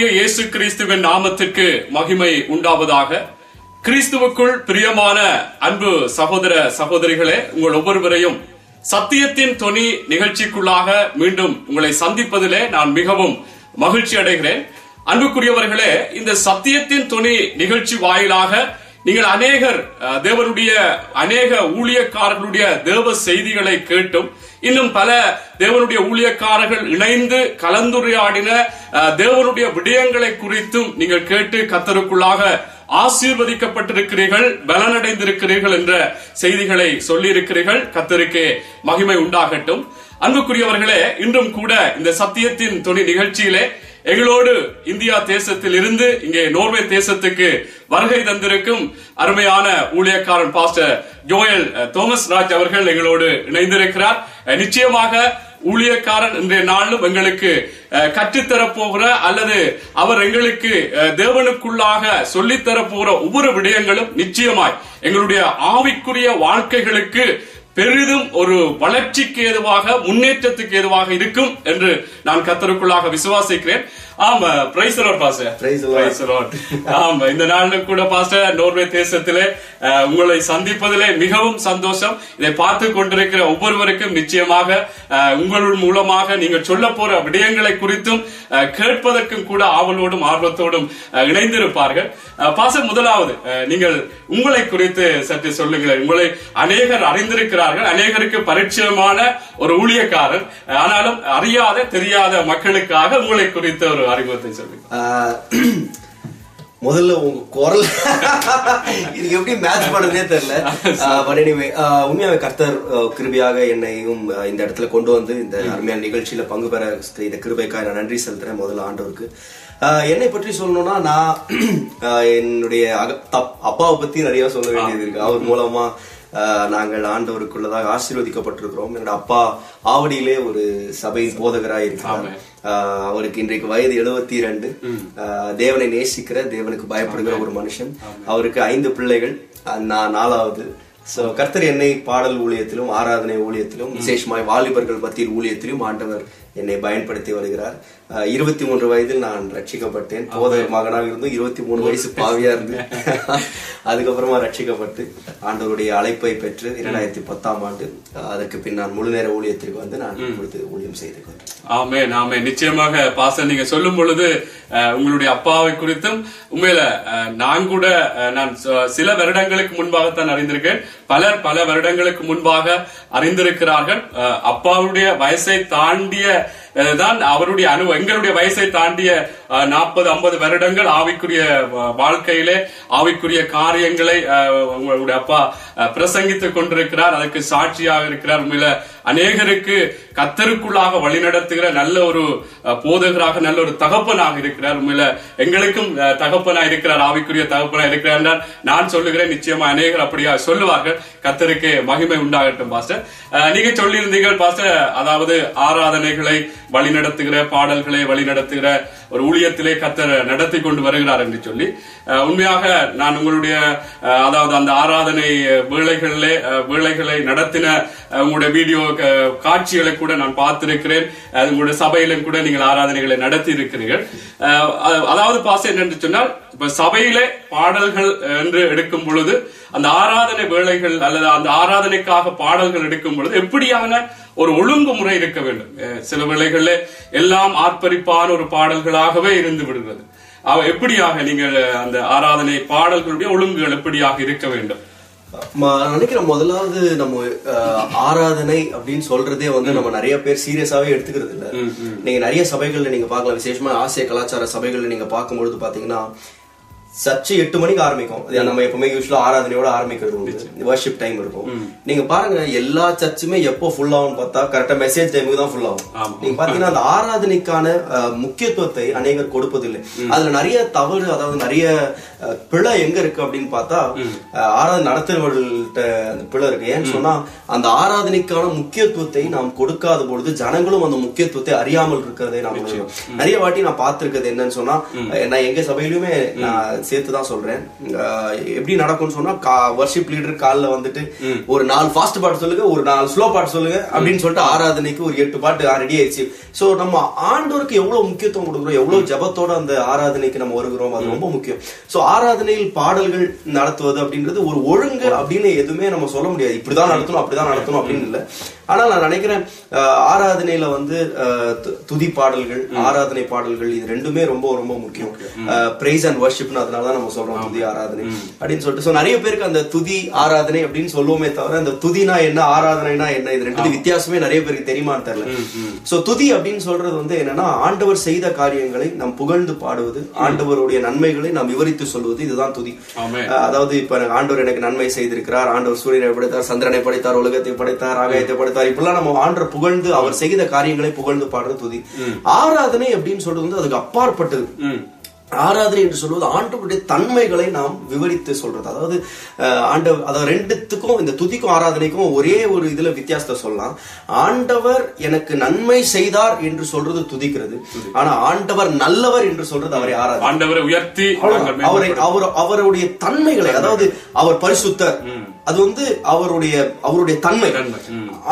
கர்த்தராகிய இயேசு கிறிஸ்துவின் நாமத்திற்கு மகிமை உண்டாவதாக. கிறிஸ்துவுக்குள் பிரியமான அன்பு சகோதர சகோதரிகளே உங்கள் ஒவ்வொருவரையும் சத்தியத்தின் தொனி நிகழ்ச்சிக்குள்ளாக மீண்டும் உங்களை சந்திப்பதிலே நான் மிகவும் மகிழ்ச்சி அடைகிறேன். அன்புக்குரியவர்களே இந்த சத்தியத்தின் தொனி நிகழ்ச்சி வாயிலாக நீங்கள் அநேகர் அஹ், தேவனுடைய அநேக ஊழியக்காரர்களுடைய தேவ செய்திகளை கேட்டும் இன்னும் பல தேவனுடைய ஊழியக்காரர்கள் இணைந்து கலந்துரையாடின தேவனுடைய விடயங்களை குறித்தும் நீங்கள் கேட்டு கத்தருக்குள்ளாக ஆசீர்வதிக்கப்பட்டிருக்கிறீர்கள் பலனடைந்திருக்கிறீர்கள் என்ற செய்திகளை சொல்லியிருக்கிறீர்கள். கத்தருக்கே மகிமை உண்டாகட்டும். அன்புக்குரியவர்களே இன்றும் கூட இந்த சத்தியத்தின் துணி நிகழ்ச்சியிலே எங்களோடு இந்தியா தேசத்தில் இருந்து இங்கே நோர்வே தேசத்துக்கு வருகை தந்திருக்கும் அருமையான ஊழியக்காரன் பாஸ்டர் ஜோயல் தோமஸ் ராஜ் அவர்கள் எங்களோடு இணைந்திருக்கிறார். நிச்சயமாக ஊழியக்காரன் இன்றைய நாளிலும் எங்களுக்கு கற்றுத்தரப்போகிற அல்லது அவர் எங்களுக்கு அஹ், தேவனுக்குள்ளாக சொல்லித்தரப்போகிற ஒவ்வொரு விடயங்களும் நிச்சயமாய் எங்களுடைய ஆவிக்குரிய வாழ்க்கைகளுக்கு பெரிதும் ஒரு வளர்ச்சிக்கு ஏதுவாக முன்னேற்றத்துக்கு ஏதுவாக இருக்கும் என்று நான் கத்தருக்குள்ளாக விசுவாசிக்கிறேன். ஆமா praise pastor Lord. Praise the Lord. ஆமா இந்த நாளிலும் கூட பாஸ்டர் நோர்வே தேசத்திலே உங்களை சந்திப்பதிலே மிகவும் சந்தோஷம். இதை பார்த்து கொண்டிருக்கிற ஒவ்வொருவருக்கும் நிச்சயமாக உங்கள் மூலமாக நீங்கள் சொல்ல போற விடயங்களை குறித்தும் கேட்பதற்கும் கூட ஆவலோடும் ஆர்வத்தோடும் இணைந்திருப்பார்கள். பாஸ்டர் முதலாவது நீங்கள் உங்களை குறித்து சற்று சொல்லுங்களேன். உங்களை அநேகர் அறிந்திருக்கிறார்கள். அநேகருக்கு பரிச்சயமான ஒரு ஊழியக்காரன் அஹ், ஆனாலும் அறியாத தெரியாத மக்களுக்காக உங்களை குறித்த ஒரு அறிமுகத்தை சொல்லுங்க. முதல்ல உங்க குரல். இது எப்படி மேட்ச் பண்ணதுனே தெரியல. பட் எனிவே உண்மையாவே கர்த்தர் கிருபையாக என்னையும் இந்த இடத்துல கொண்டு வந்து இந்த அருமையான நிகழ்ச்சியில பங்கு பெற இந்த கிருபைக்காக நான் நன்றி செலுத்துறேன் முதல்ல ஆண்டவருக்கு. என்னை பற்றி சொல்லணும்னா நான் என்னுடைய அப்பாவை பத்தி நிறைய சொல்ல வேண்டியது இருக்கு. அவர் மூலமா நாங்கள் ஆண்டவருக்குள்ளதாக ஆசீர்வதிக்கப்பட்டிருக்கிறோம். என்னோட அப்பா ஆவடியிலே ஒரு சபையின் போதகராய் இருக்கிறார் அவருக்கு இன்றைக்கு வயது எழுபத்தி இரண்டு. தேவனை நேசிக்கிற தேவனுக்கு பயப்படுகிற ஒரு மனுஷன். அவருக்கு ஐந்து பிள்ளைகள் நான் நாலாவது. சோ கர்த்தர் என்னை பாடல் ஊழியத்திலும் ஆராதனை ஊழியத்திலும் விசேஷமாய் வாலிபர்கள் மத்தியில் ஊழியத்திலும் ஆண்டவர் என்னை பயன்படுத்தி வருகிறார். இருபத்தி மூன்று வயதில் நான் ரட்சிக்கப்பட்டேன். போதக மகனாக இருந்தும் இருபத்தி மூணு வயசு பாவியா இருந்து. அதுக்கப்புறமா ரட்சிக்கப்பட்டு ஆண்டவருடைய அழைப்பை பெற்று இரண்டாயிரத்தி பத்தாம் ஆண்டு அதற்கு பின் நான் முழு நேர ஊழியத்திற்கு வந்து நான் கொடுத்து ஊழியம் செய்து கொண்டேன். ஆமே ஆமே நிச்சயமாக பாச நீங்க சொல்லும் பொழுது அஹ், உங்களுடைய அப்பாவை குறித்தும் உண்மையில நான் கூட நான் சில வருடங்களுக்கு முன்பாகத்தான் அறிந்திருக்கேன். பலர் பல வருடங்களுக்கு முன்பாக அறிந்திருக்கிறார்கள். அப்பாவுடைய வயசை தாண்டிய தான் அவருடைய அனு எங்களுடைய வயசை தாண்டிய நாற்பது ஐம்பது வருடங்கள் ஆவிக்குரிய வாழ்க்கையிலே ஆவிக்குரிய காரியங்களை அஹ், உங்களுடைய அப்பா அஹ், பிரசங்கித்துக் கொண்டிருக்கிறார். அதற்கு சாட்சியாக இருக்கிறார். உண்மையில அநேகருக்கு கத்தருக்குள்ளாக வழிநடத்துகிற நல்ல ஒரு போதகராக நல்ல ஒரு தகப்பனாக இருக்கிறார். உண்மையில எங்களுக்கும் தகப்பனா இருக்கிறார் ஆவிக்குரிய தகப்பனா இருக்கிறார் என்றால் நான் சொல்லுகிறேன். நிச்சயமா அநேகர் அப்படியா சொல்லுவார்கள். கத்தருக்கு மகிமை உண்டாகட்டும் பாஸ்டர். அஹ், நீங்க சொல்லியிருந்தீர்கள் பாஸ்டர் அதாவது ஆராதனைகளை வழிநடத்துகிற பாடல்களை வழிநடத்துகிற ஒரு ஊழியத்திலே கத்தர் நடத்தி கொண்டு வருகிறார் என்று சொல்லி உண்மையாக நான் உங்களுடைய அஹ், அதாவது அந்த ஆராதனை வேலைகளிலே வேலைகளை நடத்தின உங்களுடைய வீடியோ காட்சிகளை கூட நான் பார்த்திருக்கிறேன். உங்களுடைய சபையிலும் கூட நீங்கள் ஆராதனைகளை நடத்தி இருக்கிறீர்கள் அதாவது பாச என்னென்று சொன்னால் இப்ப சபையிலே பாடல்கள் என்று எடுக்கும் பொழுது அந்த ஆராதனை வேலைகள் அல்லது அந்த ஆராதனைக்காக பாடல்கள் எடுக்கும் பொழுது எப்படியான ஒரு ஒழுங்குமுறை இருக்க வேண்டும்? சில வேளைகளில் எல்லாம் ஆர்ப்பரிப்பான ஒரு பாடல்களாகவே இருந்து விடுகிறது. அவ- எப்படியாக நீங்கள் அந்த ஆராதனை பாடல்களுடைய ஒழுங்குகள் எப்படியாக இருக்க வேண்டும்? நான் நினைக்கிறேன் முதலாவது நம்ம அஹ், ஆராதனை அப்படின்னு சொல்றதே வந்து நம்ம நிறைய பேர் சீரியஸாவே எடுத்துக்கிறது இல்ல நீங்க நிறைய சபைகள்ல நீங்க பார்க்கலாம். விசேஷமா ஆசிய கலாச்சார சபைகள்ல நீங்க பார்க்கும்பொழுது பாத்தீங்கன்னா சர்ச்சு எட்டு மணிக்கு ஆரம்பிக்கும். நம்ம எப்பவுமே யூஸ்வலா ஆராதனையோட ஆரம்பிக்கிறது வர்ஷிப் டைம் இருக்கும். நீங்க பாருங்க எல்லா சர்ச்சுமே எப்போ ஃபுல் ஆகும் பார்த்தா கரெக்டா மெசேஜ் டைமுக்கு தான் ஃபுல் ஆகும். நீங்க பாத்தீங்கன்னா அந்த ஆராதனைக்கான முக்கியத்துவத்தை அநேகர் கொடுப்பதில்லை. அதுல நிறைய தவறு அதாவது நிறைய பிழை எங்க இருக்கு அப்படின்னு பார்த்தா ஆராதனை நடத்துறவர்கள்ட்ட அந்த பிழை இருக்கு. ஏன்னு சொன்னா அந்த ஆராதனைக்கான முக்கியத்துவத்தை நாம் கொடுக்காத பொழுது ஜனங்களும் அந்த முக்கியத்துவத்தை அறியாமல் இருக்கிறதை நாம். நிறைய வாட்டி நான் பார்த்திருக்கிறது என்னன்னு சொன்னா நான் எங்க சபையிலுமே நான் சேர்த்து தான் சொல்றேன். அஹ், எப்படி நடக்கும்னு சொன்னா வர்ஷிப் லீடர் காலில் வந்துட்டு ஒரு நாலு ஃபாஸ்ட் பாட்டு சொல்லுங்க ஒரு நாலு ஸ்லோ பாட்டு சொல்லுங்க அப்படின்னு சொல்லிட்டு ஆராதனைக்கு ஒரு எட்டு பாட்டு ரெடி ஆயிடுச்சு. சோ நம்ம ஆண்டவருக்கு எவ்வளவு முக்கியத்துவம் கொடுக்குறோம் எவ்வளவு ஜபத்தோட அந்த ஆராதனைக்கு நம்ம வருகிறோம் அது ரொம்ப முக்கியம். சோ ஆராதனையில் பாடல்கள் நடத்துவது அப்படின்றது ஒரு ஒழுங்கு அப்படின்னு எதுவுமே நம்ம சொல்ல முடியாது. இப்படிதான் நடத்தணும் அப்படிதான் நடத்தணும் அப்படின்னு இல்ல. ஆனா நான் நினைக்கிறேன் ஆராதனையில வந்து துதி பாடல்கள் ஆராதனை பாடல்கள் இது ரெண்டுமே ரொம்ப ரொம்ப முக்கியம். பிரைஸ் அண்ட் வர்ஷிப்னு அதனால தான் நம்ம சொல்றோம் துதி ஆராதனை அப்படின்னு சொல்லிட்டு. நிறைய பேருக்கு அந்த துதி ஆராதனை அப்படின்னு சொல்லுவோமே தவிர அந்த துதினா என்ன ஆராதனைனா என்ன இது ரெண்டு வித்தியாசமே நிறைய பேருக்கு தெரியுமான்னு தெரியல. சோ துதி அப்படின்னு சொல்றது வந்து என்னன்னா ஆண்டவர் செய்த காரியங்களை நாம் புகழ்ந்து பாடுவது ஆண்டவருடைய நன்மைகளை நாம் விவரித்து சொல்வது இதுதான் துதி. அதாவது இப்ப ஆண்டவர் எனக்கு நன்மை செய்திருக்கிறார் ஆண்டவர் சூரியனை படைத்தார் சந்திரனை படைத்தார் உலகத்தை படைத்தார் ஆகாயத்தை படைத்தார் இப்படிலாம் நம்ம ஆண்டவர் புகழ்ந்து அவர் செய்த காரியங்களை புகழ்ந்து பாடுறது துதி. ஆராதனை அப்படின்னு சொல்றது வந்து அதுக்கு அப்பாற்பட்டது. ஆராதனை என்று சொல்வது ஆண்டவருடைய தன்மைகளை நாம் விவரித்து சொல்றது. அதாவது ஆண்டவர் அதாவது ரெண்டுத்துக்கும் இந்த துதிக்கும் ஆராதனைக்கும் ஒரே ஒரு இதுல வித்தியாசத்தை சொல்லலாம். ஆண்டவர் எனக்கு நன்மை செய்தார் என்று சொல்றது துதிக்கிறது. ஆனா ஆண்டவர் நல்லவர் என்று சொல்றது அவரை ஆராதனை. ஆண்டவரை உயர்த்தி. அவரை அவர் அவருடைய தன்மைகளை அதாவது அவர் பரிசுத்தர். அது வந்து அவருடைய அவருடைய தன்மை.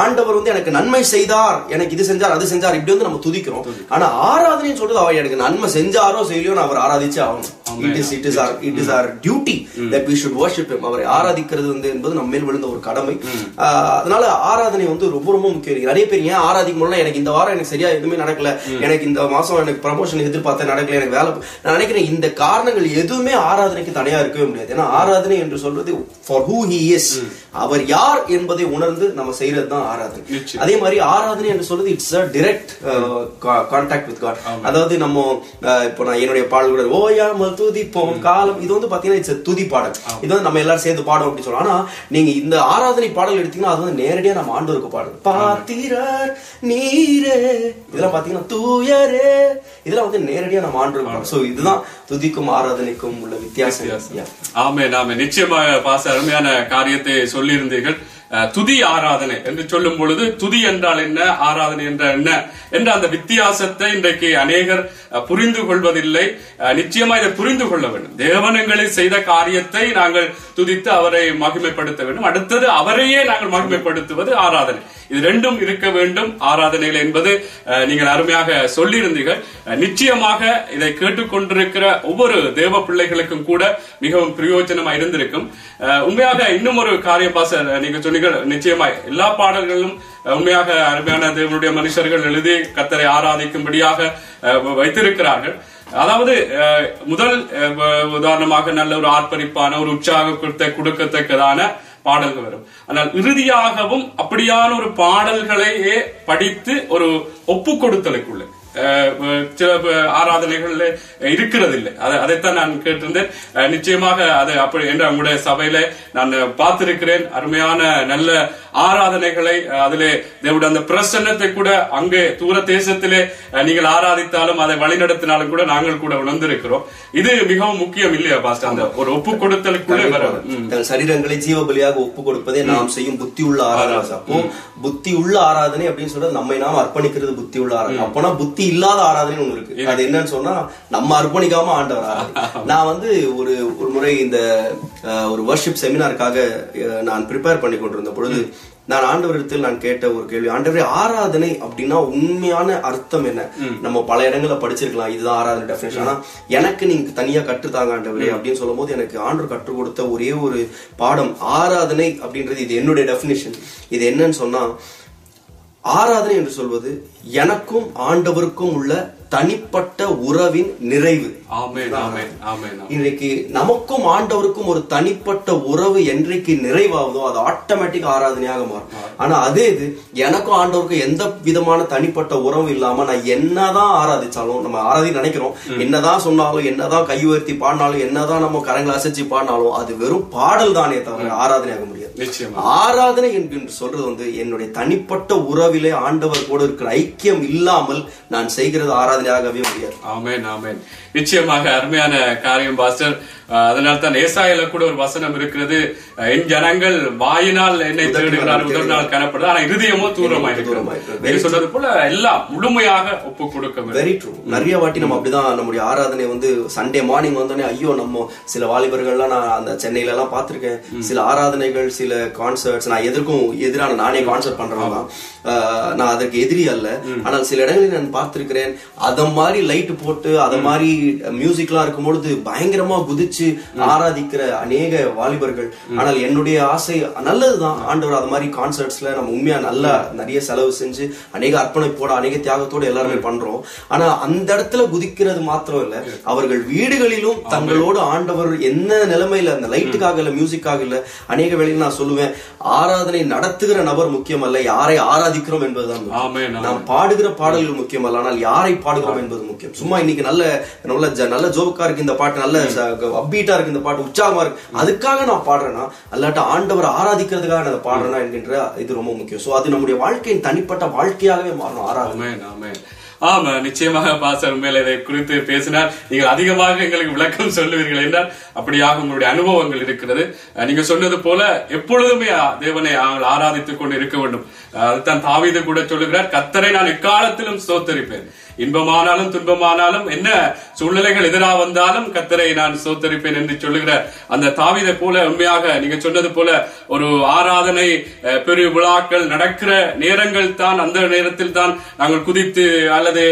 ஆண்டவர் வந்து எனக்கு நன்மை செய்தார் எனக்கு இது செஞ்சார் அது செஞ்சார் இப்படி வந்து நம்ம துதிக்கிறோம். ஆனா ஆராதனைன்னு சொல்றது அவர் எனக்கு நன்மை செஞ்சாரோ செய்யலையோ நான் அவர் ஆராதிச்சு ஆகணும். It is it is our it is our duty that we should worship அவரை ஆராதிக்கிறது வந்து என்பது நம்ம மேல் விழுந்த ஒரு கடமை. அதனால ஆராதனை வந்து ரொம்ப ரொம்ப முக்கியம். நிறைய பேர் ஏன் ஆராதிக்க முடியல எனக்கு இந்த வாரம் எனக்கு சரியா எதுவுமே நடக்கல. எனக்கு இந்த மாசம் எனக்கு ப்ரமோஷன் எதிர்பார்த்தேன் நடக்கல எனக்கு வேலை நான் நினைக்கிறேன் இந்த காரணங்கள் எதுவுமே ஆராதனைக்கு தனியா இருக்கவே முடியாது. ஏன்னா ஆராதனை என்று சொல்றது ஃபார் ஹூ ஹி இஸ் அவர் யார் என்பதை உணர்ந்து நம்ம செய்யறது தான் ஆராதனை. நிச்சயம். அதே மாதிரி ஆராதனை என்று சொல்றது it's a direct contact with God அதாவது நம்ம அஹ், இப்போ நான் என்னுடைய பாடல்கள் ஓயாமல் துதிப்போம் காலம். இது வந்து பாத்தீங்கன்னா இட்ஸ் துதி பாடல். இது வந்து நம்ம எல்லாரும் சேர்ந்து பாடும் அப்படின்னு சொல்லலாம் ஆனா நீங்க இந்த ஆராதனை பாடல் எடுத்தீங்கன்னா அது வந்து நேரடியா நம்ம ஆண்டவருக்கு பாடல். பாத்திரர் நீரே. இதெல்லாம் பாத்தீங்கன்னா தூயரே. இதெல்லாம் வந்து நேரடியா நம்ம ஆண்டவருக்கு பாடல். சோ இதுதான் துதிக்கும் ஆராதனைக்கும் உள்ள வித்தியாசம். ஆமே நாம நிச்சயமாக பாச அருமையான காரியத்தை சொல்லியிருந்தீர்கள். துதி ஆராதனை என்று சொல்லும் பொழுது துதி என்றால் என்ன ஆராதனை என்றால் என்ன என்ற அந்த வித்தியாசத்தை இன்றைக்கு அநேகர் புரிந்து கொள்வதில்லை. நிச்சயமா இதை புரிந்து கொள்ள வேண்டும். தேவனங்களில் செய்த காரியத்தை நாங்கள் துதித்து அவரை மகிமைப்படுத்த வேண்டும். அடுத்தது அவரையே நாங்கள் மகிமைப்படுத்துவது ஆராதனை. இது ரெண்டும் இருக்க வேண்டும். ஆராதனைகள் என்பது நீங்கள் அருமையாக சொல்லியிருந்தீர்கள். நிச்சயமாக இதை கேட்டுக்கொண்டிருக்கிற ஒவ்வொரு தேவ பிள்ளைகளுக்கும் கூட மிகவும் பிரயோஜனமா இருந்திருக்கும். உண்மையாக இன்னும் ஒரு காரிய பாச நீங்க சொன்னீங்க நிச்சயமாய் எல்லா பாடல்களும் அஹ், உண்மையாக அருமையான தேவனுடைய மனுஷர்கள் எழுதி கத்தரை ஆராதிக்கும்படியாக அஹ், வைத்திருக்கிறார்கள். அதாவது அஹ், முதல் அஹ், உதாரணமாக நல்ல ஒரு ஆர்ப்பரிப்பான ஒரு உற்சாகத்தை கொடுக்கத்தக்கதான பாடல்கள் வரும். ஆனால் இறுதியாகவும் அப்படியான ஒரு பாடல்களையே படித்து ஒரு ஒப்பு கொடுத்தலுக்குள்ள சில ஆராதனைகள்ல இருக்கிறது இல்லை அதை- அதைத்தான் நான் கேட்டிருந்தேன். நிச்சயமாக அது அப்படி என்ற உங்களுடைய சபையில நான் பார்த்திருக்கிறேன். அருமையான நல்ல ஆராதனைகளை அதிலே தேவனுடைய அந்த பிரசன்னத்தை கூட அங்கே தூர தேசத்திலே நீங்கள் ஆராதித்தாலும் அதை வழிநடத்தினாலும் கூட நாங்கள் கூட உணர்ந்திருக்கிறோம். இது மிகவும் முக்கியம் இல்லையா பாஸ்டர்? அந்த ஒரு ஒப்பு கொடுத்தலுக்குள்ளே வர சரீரங்களை ஜீவ பலியாக ஒப்பு கொடுப்பதே நாம் செய்யும் புத்தி உள்ள ஆராதனை. அப்போ புத்தி உள்ள ஆராதனை அப்படின்னு சொல்றது நம்மை நாம் அர்ப்பணிக்கிறது புத்தி உள்ள ஆராதனை அப்போனா புத்தி இல்லாத ஆராதனை ஒண்ணு இருக்கு. அது என்னன்னு சொன்னா நம்ம அர்ப்பணிக்காம ஆண்டவர் நான் வந்து ஒரு ஒரு முறை இந்த ஒரு வர்ஷிப் செமினாருக்காக நான் ப்ரிப்பேர் பண்ணி கொண்டிருந்த பொழுது நான் ஆண்டவரிடத்தில் நான் கேட்ட ஒரு கேள்வி ஆண்டவரே ஆராதனை அப்படின்னா உண்மையான அர்த்தம் என்ன? நம்ம பல இடங்கள்ல படிச்சிருக்கலாம் இதுதான் ஆராதனை டெஃபினேஷன் ஆனா எனக்கு நீங்க தனியா கற்றுத்தாங்க ஆண்டவரே அப்படின்னு சொல்லும்போது எனக்கு ஆண்டவர் கற்றுக் கொடுத்த ஒரே ஒரு பாடம் ஆராதனை அப்படின்றது இது என்னுடைய டெஃபினேஷன் இது என்னன்னு சொன்னா ஆராதனை என்று சொல்வது எனக்கும் ஆண்டவருக்கும் உள்ள தனிப்பட்ட உறவின் நிறைவு. இன்றைக்கு நமக்கும் ஆண்டவருக்கும் ஒரு தனிப்பட்ட உறவு என்றைக்கு நிறைவாகுதோ அது ஆட்டோமேட்டிக் ஆராதனையாக மாறும். ஆனா அதே இது எனக்கும் ஆண்டவருக்கும் எந்த விதமான தனிப்பட்ட உறவு இல்லாம நான் என்னதான் ஆராதிச்சாலும் நம்ம ஆராதி நினைக்கிறோம். என்னதான் சொன்னாலும் என்னதான் கை உயர்த்தி பாடினாலும் என்னதான் நம்ம கரங்களை அசைச்சு பாடினாலும் அது வெறும் பாடல் தானே தவிர ஆராதனையாக முடியாது. ஆராதனை என்கின்ற சொல்றது வந்து என்னுடைய தனிப்பட்ட உறவிலே ஆண்டவர் கூட இருக்கிற ஐக்கியம் இல்லாமல் நான் செய்கிறது ஆராதனையாகவே முடியாது. ஆமென் ஆமென். நிச்சயமாக அருமையான காரியம் பாஸ்டர். அதனால தான் ஏசாயில கூட ஒரு வசனம் இருக்கிறது. என் ஜனங்கள் வாயினால் என்னை தேடுகிறார் முதல் நாள் காணப்படுது ஆனா இருதயமோ தூரமா. நீங்க சொன்னது போல எல்லாம் முழுமையாக ஒப்பு கொடுக்க வெரி ட்ரூ நிறைய வாட்டி நம்ம அப்படிதான் நம்முடைய ஆராதனை வந்து சண்டே மார்னிங் வந்தோடனே ஐயோ நம்ம சில வாலிபர்கள்லாம் நான் அந்த சென்னையில எல்லாம் பார்த்திருக்கேன் சில ஆராதனைகள் சில கான்சர்ட்ஸ் நான் எதற்கும் எதிரான நானே கான்சர்ட் ஆஹ் நான் அதற்கு எதிரி அல்ல. ஆனால் சில இடங்களில் நான் பார்த்திருக்கிறேன் அத மாதிரி லைட் போட்டு அத மாதிரி மியூசிக்லாம் இருக்கும் பொழுது பயங்கரமா குதிச்சு ஆராதிக்கிற அநேக வாலிபர்கள். ஆனால் என்னுடைய ஆசை நல்லதுதான். ஆண்டவர் அது மாதிரி கான்சர்ட்ஸ்ல நம்ம உண்மையா நல்லா நிறைய செலவு செஞ்சு அநேக அர்ப்பணிப்போட அநேக தியாகத்தோட எல்லாருமே பண்றோம். ஆனா அந்த இடத்துல குதிக்கிறது மாத்திரம் இல்ல. அவர்கள் வீடுகளிலும் தங்களோடு ஆண்டவர் என்ன நிலைமையில அந்த லைட்டுக்காக இல்ல மியூசிக்காக இல்ல அநேக வேளையில் நான் சொல்லுவேன் ஆராதனை நடத்துகிற நபர் முக்கியம் அல்ல யாரை ஆராதிக்கிறோம் என்பதுதான். நாம் பாடுகிற பாடல்கள் முக்கியம் அல்ல ஆனால் யாரை பாடுகிறோம் என்பது முக்கியம். சும்மா இன்னைக்கு நல்ல நல்ல நல்ல ஜோக்கா இருக்கு இந்த பாட்டு நல்ல அப்பீட்டா இருக்கு இந்த பாட்டு உற்சாகமா இருக்கு. அதுக்காக நான் பாடுறேன்னா அல்லாட்ட ஆண்டவரை ஆராதிக்கிறதுக்காக நான் அதை பாடுறேன்னா என்கின்ற இது ரொம்ப முக்கியம். சோ அது நம்முடைய வாழ்க்கையின் தனிப்பட்ட வாழ்க்கையாகவே மாறணும் ஆராதனை ஆமா நிச்சயமாக பாசர் மேல இதை குறித்து பேசினார். நீங்கள் அதிகமாக எங்களுக்கு விளக்கம் சொல்லுவீர்கள் என்றால் அப்படியாக உங்களுடைய அனுபவங்கள் இருக்கிறது. நீங்க சொன்னது போல எப்பொழுதுமே தேவனை அவங்கள் ஆராதித்துக் கொண்டு இருக்க வேண்டும். அதுதான் தாவீது கூட சொல்லுகிறார் கத்தரை நான் எக்காலத்திலும் சோத்தரிப்பேன் இன்பமானாலும் துன்பமானாலும் என்ன சூழ்நிலைகள் எதிரா வந்தாலும் கத்தரை நான் சோத்தரிப்பேன் என்று சொல்லுகிற அந்த தாவிதை போல உண்மையாக நீங்க சொன்னது போல ஒரு ஆராதனை பெரு விழாக்கள் நடக்கிற நேரங்கள் தான் அந்த நேரத்தில் தான் நாங்கள் குதித்து அல்லது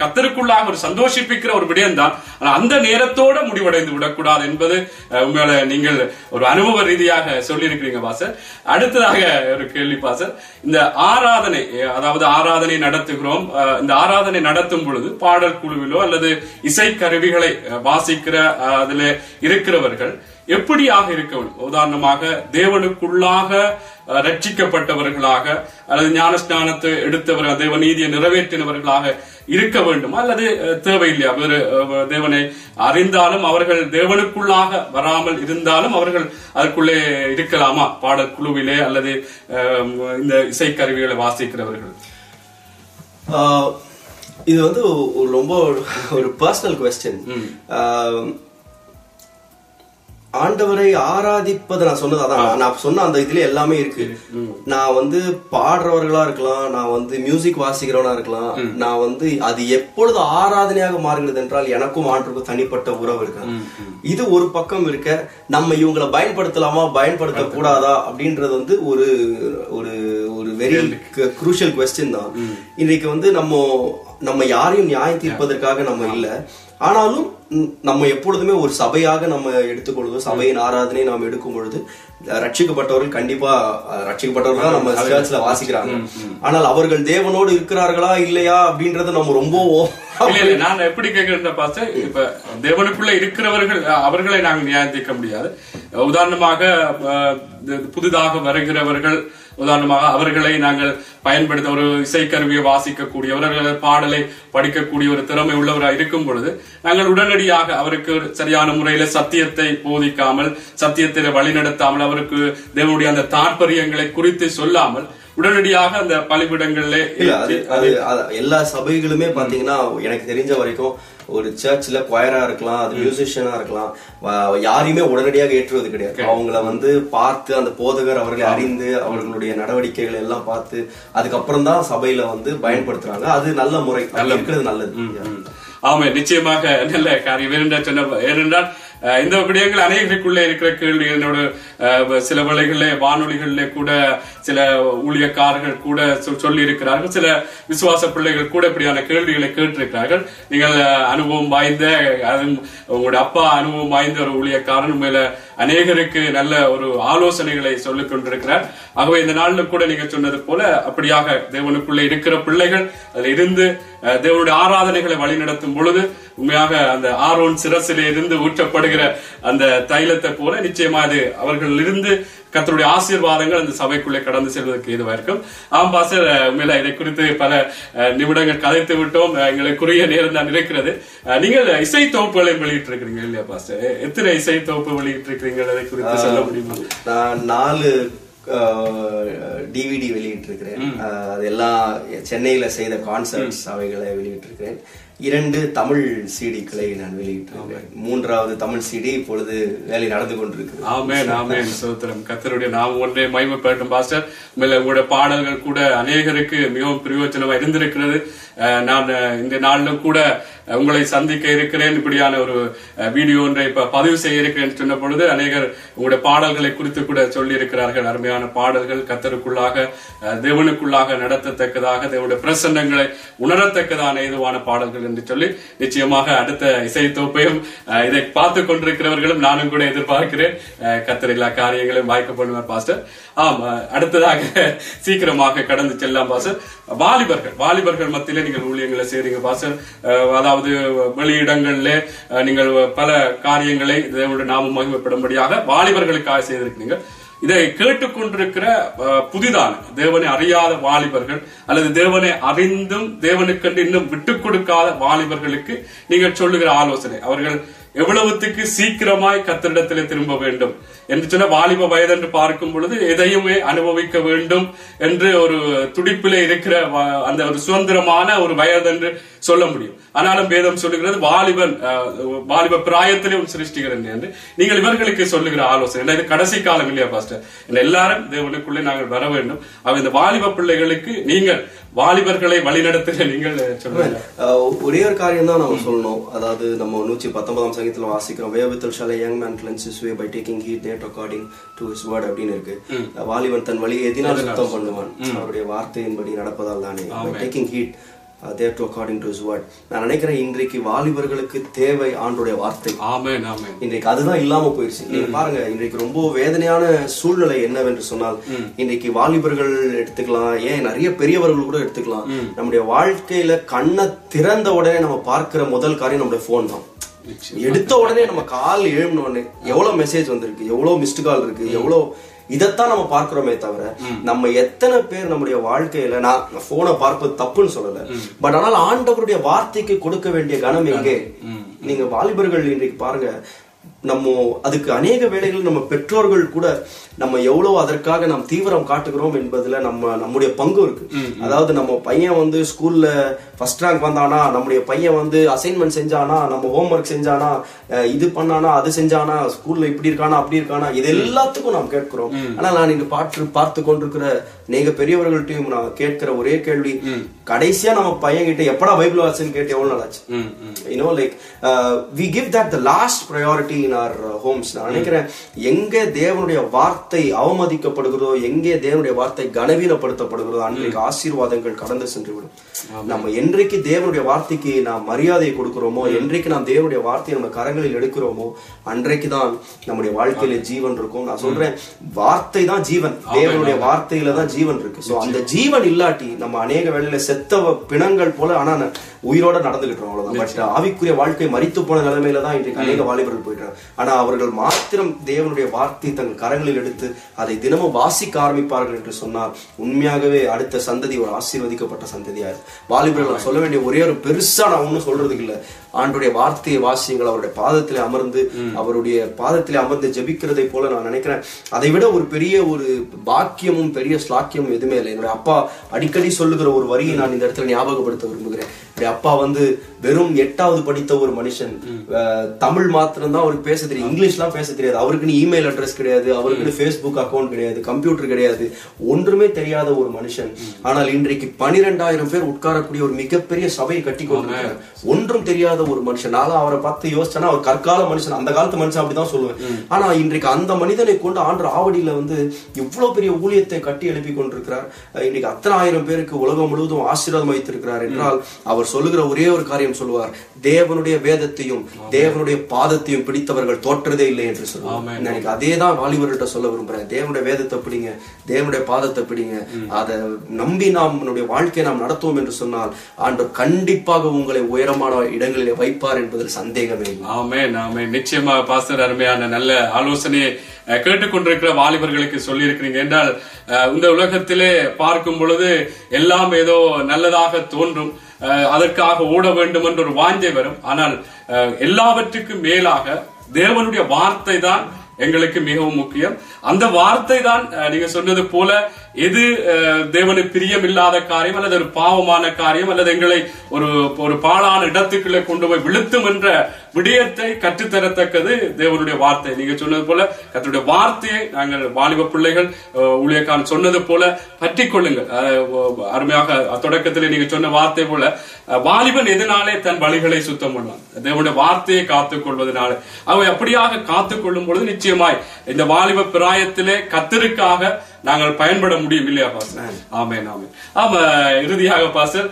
கத்தருக்குள்ளாக ஒரு சந்தோஷிப்பிக்கிற ஒரு விடயம் தான். ஆனா அந்த நேரத்தோட முடிவடைந்து விடக்கூடாது என்பது அஹ், உண்மையில நீங்கள் ஒரு அனுபவ ரீதியாக சொல்லியிருக்கிறீங்க பாசர். அடுத்ததாக ஒரு கேள்வி பாசர். இந்த ஆராதனை அதாவது ஆராதனை நடத்துகிறோம். அஹ், இந்த ஆராதனை நடத்தும் பொழுது பாடல் குழுவிலோ அல்லது இசை கருவிகளை வாசிக்கிற அஹ், அதுல இருக்கிறவர்கள் எப்படியாக இருக்க வேண்டும்? உதாரணமாக தேவனுக்குள்ளாக ரட்சிக்கப்பட்டவர்களாக அல்லது ஞானஸ்நானத்தை எடுத்தவர்கள் தேவ நீதியை நிறைவேற்றினவர்களாக இருக்க வேண்டும் அல்லது தேவையில்லையா? வேறு தேவனை அறிந்தாலும் அவர்கள் தேவனுக்குள்ளாக வராமல் இருந்தாலும் அவர்கள் அதற்குள்ளே இருக்கலாமா? பாடல் குழுவிலே அல்லது இந்த இசைக்கருவிகளை வாசிக்கிறவர்கள். இது வந்து ரொம்ப ஒரு பர்சனல் கொஸ்டின் ஆண்டவரை ஆராதிப்பது நான் சொன்னது அதான். நான் சொன்ன அந்த இதுல எல்லாமே இருக்கு. நான் வந்து பாடுறவர்களா இருக்கலாம் நான் வந்து மியூசிக் வாசிக்கிறவனா இருக்கலாம் நான் வந்து அது எப்பொழுது ஆராதனையாக மாறுகிறது என்றால் எனக்கும் ஆண்டுக்கும் தனிப்பட்ட உறவு இருக்கு. இது ஒரு பக்கம் இருக்க நம்ம இவங்களை பயன்படுத்தலாமா பயன்படுத்த கூடாதா அப்படின்றது வந்து ஒரு ஒரு ஒரு வெரி குரூஷியல் கொஸ்டின் தான். இன்னைக்கு வந்து நம்ம நம்ம யாரையும் நியாயம் தீர்ப்பதற்காக நம்ம இல்ல. ஆனாலும் நம்ம எப்பொழுதுமே ஒரு சபையாக நம்ம எடுத்துக்கொள்வோம் சபையின் ஆராதனை நாம் எடுக்கும் பொழுது ரட்சிக்கப்பட்டவர்கள் கண்டிப்பா ரட்சிக்கப்பட்டவர்கள் நம்ம சர்ச்ல வாசிக்கிறாங்க. ஆனால் அவர்கள் தேவனோடு இருக்கிறார்களா இல்லையா அப்படின்றத நம்ம ரொம்ப நான் எப்படி கேட்கிறேன் பாஸ்டர் இப்ப தேவனுக்குள்ள இருக்கிறவர்கள் அவர்களை நாங்கள் நியாயத்திக்க முடியாது. உதாரணமாக புதிதாக வருகிறவர்கள் உதாரணமாக அவர்களை நாங்கள் பயன்படுத்த ஒரு இசைக்கருவியை வாசிக்கக்கூடியவர்கள் பாடலை படிக்கக்கூடிய ஒரு திறமை உள்ளவராக இருக்கும் பொழுது நாங்கள் உடனடியாக அவருக்கு சரியான முறையில சத்தியத்தை போதிக்காமல் சத்தியத்தை வழிநடத்தாமல் அவருக்கு தேவனுடைய அந்த தாற்பயங்களை குறித்து சொல்லாமல் உடனடியாக அந்த பலிபிடங்களிலே எல்லா சபைகளுமே பாத்தீங்கன்னா எனக்கு தெரிஞ்ச வரைக்கும் ஒரு சர்ச்ல கொயரா இருக்கலாம் அது மியூசிஷியனா இருக்கலாம். யாரையுமே உடனடியாக ஏற்றுவது கிடையாது. அவங்கள வந்து பார்த்து அந்த போதகர் அவர்களை அறிந்து அவர்களுடைய நடவடிக்கைகள் எல்லாம் பார்த்து அதுக்கப்புறம் தான் சபையில வந்து பயன்படுத்துறாங்க. அது நல்ல முறை. இருக்கிறது நல்லது. ஆமா நிச்சயமாக நல்ல காரியம். ஏனென்றால் சொன்ன ஏனென்றால் இந்த விடயங்கள் அநேகருக்குள்ளே இருக்கிற கேள்வி. என்னோட அஹ், சில வேளைகளிலே வானொலிகளிலே கூட சில ஊழியக்காரர்கள் கூட சொல்லி இருக்கிறார்கள் சில விசுவாச பிள்ளைகள் கூட இப்படியான கேள்விகளை கேட்டிருக்கிறார்கள். நீங்கள் அனுபவம் வாய்ந்த அது உங்களுடைய அப்பா அனுபவம் வாய்ந்த ஒரு ஊழியக்காரன். உண்மையில அநேகருக்கு நல்ல ஒரு ஆலோசனைகளை சொல்லிக் கொண்டிருக்கிறார். ஆகவே இந்த நாள்ல கூட நீங்க சொன்னது போல அப்படியாக தேவனுக்குள்ளே இருக்கிற பிள்ளைகள் அதுல இருந்து தேவனுடைய ஆராதனைகளை வழிநடத்தும் பொழுது உண்மையாக அந்த ஆரோன் சிரசிலே இருந்து ஊற்றப்படுகிற அந்த தைலத்தை போல நிச்சயமா அது அவர்களிலிருந்து கத்தருடைய ஆசீர்வாதங்கள் அந்த சபைக்குள்ளே கடந்து செல்வதற்கு இதுவா இருக்கும். ஆம் பாசர் உண்மையில இதை குறித்து பல அஹ், நிமிடங்கள் கதைத்து விட்டோம். எங்களுக்குரிய நேரம் தான் இருக்கிறது நீங்கள் இசை தொகுப்புகளை வெளியிட்டு இருக்கிறீங்க இல்லையா பாஸ்டர்? எத்தனை இசை தொகுப்பு வெளியிட்டு இருக்கிறீங்க அதை குறித்து சொல்ல முடியுமா? நான் நாலு டிவிடி வெளியிட்டிருக்கிறேன். அஹ், அதெல்லாம் சென்னையில செய்த கான்சர்ட்ஸ் அவைகளை வெளியிட்டிருக்கிறேன். இரண்டு தமிழ் சிடிக்களை நான் வெளியிட்டிருக்கிறேன். மூன்றாவது தமிழ் சிடி இப்பொழுது வேலை நடந்து கொண்டிருக்கிறது. ஆமென் ஆமென் சோத்திரம். கத்தருடைய நாம் ஒன்றே. மகிமைப்படட்டும் பாஸ்டர். உண்மையில உங்களுடைய பாடல்கள் கூட அநேகருக்கு மிகவும் பிரயோஜனமா இருந்திருக்கிறது. நான் இந்த நாளிலும் கூட உங்களை சந்திக்க இருக்கிறேன். இப்படியான ஒரு வீடியோ ஒன்றை இப்ப பதிவு செய்ய இருக்கிறேன் சொன்ன பொழுது அநேகர் உங்களுடைய பாடல்களை குறித்து கூட சொல்லி இருக்கிறார்கள் அருமையான பாடல்கள் கத்தருக்குள்ளாக தேவனுக்குள்ளாக நடத்தத்தக்கதாக தேவனுடைய பிரசன்னங்களை உணரத்தக்கதான ஏதுவான பாடல்கள் என்று சொல்லி நிச்சயமாக அடுத்த இசைத்தொப்பையும் இதை பார்த்து கொண்டிருக்கிறவர்களும் நானும் கூட எதிர்பார்க்கிறேன். கத்தர் எல்லா காரியங்களையும் வாய்க்க பண்ணுவார் பாஸ்டர். ஆமா அடுத்ததாக சீக்கிரமாக கடந்து செல்லாம் பாஸ்டர். வாலிபர்கள் வாலிபர்கள் மத்தியிலே நீங்கள் ஊழியங்களை செய்றீங்க பாஸ்டர். அதாவது அதாவது வெளியிடங்களிலே அஹ், நீங்கள் பல காரியங்களை தேவனுடைய நாமம் மகிமைப்படும்படியாக வாலிபர்களுக்காக செய்திருக்கிறீங்க இதை கேட்டுக்கொண்டிருக்கிற புதிதான தேவனை அறியாத வாலிபர்கள் அல்லது தேவனை அறிந்தும் தேவனுக்கென்று இன்னும் விட்டுக் கொடுக்காத வாலிபர்களுக்கு நீங்கள் சொல்லுகிற ஆலோசனை. அவர்கள் எவ்வளவுத்துக்கு சீக்கிரமாய் கத்தரிடத்திலே திரும்ப வேண்டும். என்று சொன்ன வாலிப வயது என்று பார்க்கும் பொழுது எதையுமே அனுபவிக்க வேண்டும் என்று ஒரு துடிப்பிலே இருக்கிற வ- அந்த ஒரு சுதந்திரமான ஒரு வயது என்று சொல்ல முடியும். ஆனாலும் வேதம் சொல்லுகிறது வாலிபன் அஹ், வாலிப பிராயத்திலே ஒரு சிருஷ்டிகிறேன் என்று. நீங்கள் இவர்களுக்கு சொல்லுகிற ஆலோசனை. ஏன்னா இது கடைசி காலம் இல்லையா பாஸ்டர் எல்லாரும் தேவனுக்குள்ளே நாங்கள் வர வேண்டும். அவ இந்த வாலிப பிள்ளைகளுக்கு நீங்கள் வாலிபர்களை வழிநடத்துகிற நீங்கள் சொல்லுங்க. ஒரே ஒரு காரியம் தான் நம்ம சொல்லணும். அதாவது நம்ம நூற்றி பத்தொன்பதாம் சங்கத்தில் வாசிக்கிறோம். வேவத்தில் shall young man cleanses way by taking heed that according to his word அப்படின்னு இருக்கு. வாலிபன் தன் வழியை எதினால் சுத்தம் பண்ணுவான். அவருடைய வார்த்தையின்படி நடப்பதால் தானே. Taking heed that to according to his word நான் நினைக்கிறேன் இன்றைக்கு வாலிபர்களுக்கு தேவை ஆண்டுடைய வார்த்தை. இன்றைக்கு அதுதான் இல்லாம போயிருச்சு. நீங்க பாருங்க இன்றைக்கு ரொம்ப வேதனையான சூழ்நிலை என்னவென்று சொன்னால் இன்றைக்கு வாலிபர்கள் எடுத்துக்கலாம் ஏன் நிறைய பெரியவர்கள் கூட எடுத்துக்கலாம். நம்முடைய வாழ்க்கையில கண்ணை திறந்த உடனே நம்ம பார்க்கிற முதல் காரியம் நம்முடைய போன் தான். எடுத்த உடனே நம்ம கால் எழும்பின உடனே எவ்வளவு மெசேஜ் வந்திருக்கு எவ்வளவு மிஸ்டு கால் இருக்கு எவ்வளவு இதைத்தான் நம்ம பார்க்கிறோமே தவிர நம்ம எத்தனை பேர் நம்முடைய வாழ்க்கையில நான் போனை பார்ப்பது தப்புன்னு சொல்லல. பட் ஆனால் ஆண்டவருடைய வார்த்தைக்கு கொடுக்க வேண்டிய கனம் எங்கே? நீங்க வாலிபர்கள் இன்றைக்கு பாருங்க நம்ம அதுக்கு அநேக வேளைகள் நம்ம பெற்றோர்கள் கூட நம்ம எவ்வளவு அதற்காக நாம் தீவிரம் காட்டுகிறோம் என்பதுல நம்ம நம்முடைய பங்கு இருக்கு. அதாவது நம்ம பையன் வந்து ஸ்கூல்ல ஃபர்ஸ்ட் ரேங்க் வந்தானா நம்முடைய பையன் வந்து அசைன்மெண்ட் செஞ்சானா நம்ம ஹோம்ஒர்க் செஞ்சானா இது பண்ணானா அது செஞ்சானா ஸ்கூல்ல இப்படி இருக்கானா அப்படி இருக்கானா இது எல்லாத்துக்கும் நாம் கேட்கிறோம். ஆனா நான் இங்க பாட்டு பார்த்து கொண்டிருக்கிற நீங்க பெரியவர்கள்ட்டையும் நான் கேட்கிற ஒரே கேள்வி கடைசியா நம்ம பையன் கிட்ட எப்படா பைபிள் வாசன் கேட்டு எவ்வளவு நாள் ஆச்சு? ம் ம். You know like we give that the last priority in our homes. நான் நினைக்கிறேன் எங்க தேவனுடைய வார்த்தை அவமதிக்கப்படுகிறதோ எங்கே தேவனுடைய வார்த்தை கனவீனப்படுத்தப்படுகிறதோ அன்றைக்கு ஆசீர்வாதங்கள் கடந்து சென்று விடும் நம்ம என்றைக்கு தேவனுடைய வார்த்தைக்கு நாம் மரியாதை கொடுக்கிறோமோ என்றைக்கு நாம் தேவனுடைய வார்த்தையை நம்ம கரங்களில் எடுக்கிறோமோ அன்றைக்கு தான் நம்முடைய வாழ்க்கையில ஜீவன் இருக்கும். நான் சொல்றேன் வார்த்தை தான் ஜீவன். தேவனுடைய வார்த்தையில தான் ஜீவன் இருக்கு. சோ அந்த ஜீவன் இல்லாட்டி நம்ம அநேக வேளையில செத்தவ பிணங்கள் போல ஆனா உயிரோட நடந்துகிட்டோம் அவ்வளவுதான். பட் ஆவிக்குரிய வாழ்க்கை மரித்து போன நிலைமையில தான் இன்றைக்கு அநேக வாலிபர்கள் போயிட்டாங்க. ஆனா அவர்கள் மாத்திரம் தேவனுடைய வார்த்தை தங்கள் கரங்களில் எடுத்து அதை தினமும் வாசிக்க ஆரம்பிப்பார்கள் என்று சொன்னால் உண்மையாகவே அடுத்த சந்ததி ஒரு ஆசீர்வதிக்கப்பட்ட சந்ததியாயிரும். வாலிபர்கள் நான் சொல்ல வேண்டிய ஒரே ஒரு பெருசா நான் ஒண்ணும் சொல்றதுக்கு இல்ல. ஆண்டுடைய வார்த்தையை வாசியுங்கள் அவருடைய பாதத்திலே அமர்ந்து அவருடைய பாதத்திலே அமர்ந்து ஜெபிக்கிறதை போல நான் நினைக்கிறேன். அதை விட ஒரு பெரிய ஒரு பாக்கியமும் பெரிய ஸ்லாக்கியமும் எதுவுமே இல்லை. என்னுடைய அப்பா அடிக்கடி சொல்லுகிற ஒரு வரியை நான் இந்த இடத்துல ஞாபகப்படுத்த விரும்புகிறேன். என்னுடைய அப்பா வந்து வெறும் எட்டாவது படித்த ஒரு மனுஷன். தமிழ் மாத்திரம் தான் அவருக்கு பேச தெரியும். இங்கிலீஷ்லாம் பேச தெரியாது. அவருக்குன்னு இமெயில் அட்ரஸ் கிடையாது. அவருக்குன்னு ஃபேஸ்புக் அக்கவுண்ட் கிடையாது. கம்ப்யூட்டர் கிடையாது. ஒன்றுமே தெரியாத ஒரு மனுஷன். ஆனால் இன்றைக்கு பனிரெண்டாயிரம் பேர் உட்காரக்கூடிய ஒரு மிகப்பெரிய சபையை கட்டி கொண்டிருக்கிறார் ஒன்றும் தெரியாத ஒரு மனுஷன். நான் அவரை பார்த்து யோசிச்சேன்னா அவர் கற்கால மனுஷன். அந்த காலத்து மனுஷன் அப்படிதான் சொல்லுவேன். ஆனா இன்றைக்கு அந்த மனிதனை கொண்டு ஆண்டு ஆவடியில வந்து இவ்வளவு பெரிய ஊழியத்தை கட்டி எழுப்பி கொண்டிருக்கிறார். அஹ் இன்றைக்கு அத்தனை ஆயிரம் பேருக்கு உலகம் முழுவதும் ஆசீர்வாதம் வைத்திருக்கிறார் என்றால் அவர் சொல்லுகிற ஒரே ஒரு காரியம் சொல்லுவார். தேவனுடைய வேதத்தையும் தேவனுடைய பாதத்தையும் பிடித்தவர்கள் தோற்றதே இல்லை என்று சொல்லுவார். எனக்கு அதே தான் வாலிபர்கள்ட்ட சொல்ல விரும்புறேன். தேவனுடைய வேதத்தை பிடிங்க தேவனுடைய பாதத்தை பிடிங்க. அதை நம்பி நாம் நம்முடைய வாழ்க்கையை நாம் நடத்துவோம் என்று சொன்னால் ஆண்டவர் கண்டிப்பாக உங்களை உயரமான இடங்களில் வைப்பார் என்பதில் சந்தேகமே இல்லை. நாமே நிச்சயமாக நிச்சயமா பாஸ்டர் அருமையான நல்ல ஆலோசனையை கேட்டுக்கொண்டிருக்கிற வாலிபர்களுக்கு சொல்லி இருக்கிறீங்க என்றால் அஹ், இந்த உலகத்திலே பார்க்கும் பொழுது எல்லாம் ஏதோ நல்லதாக தோன்றும் அதற்காக ஓட வேண்டும் என்ற ஒரு வாஞ்சை வரும். ஆனால் அஹ், எல்லாவற்றுக்கும் மேலாக தேவனுடைய வார்த்தை தான் எங்களுக்கு மிகவும் முக்கியம். அந்த வார்த்தை தான் நீங்க சொன்னது போல எது அஹ், தேவனு பிரியம் இல்லாத காரியம் அல்லது ஒரு பாவமான காரியம் அல்லது எங்களை ஒரு ஒரு பாழான இடத்துக்குள்ளே கொண்டு போய் விழுத்தும் என்ற விடயத்தை கற்றுத்தரத்தக்கது தேவனுடைய வார்த்தை. நீங்க சொன்னது போல கர்த்தருடைய வார்த்தையை நாங்கள் வாலிப பிள்ளைகள் ஊழியக்கான் சொன்னது போல பற்றி கொள்ளுங்கள் அஹ், அருமையாக தொடக்கத்தில் நீங்க சொன்ன வார்த்தை போல வாலிபன் எதனாலே தன் வழிகளை சுத்தம் பண்ணுவான்? தேவனுடைய வார்த்தையை காத்துக் கொள்வதனால. அவை அப்படியாக காத்துக் கொள்ளும் பொழுது நிச்சயமாய் இந்த வாலிப பிராயத்திலே கத்தருக்காக நாங்கள் பயன்பட முடியும் இல்லையா பாஸ்டர்? ஆமென் ஆமென். ஆமா இறுதியாக பாஸ்டர்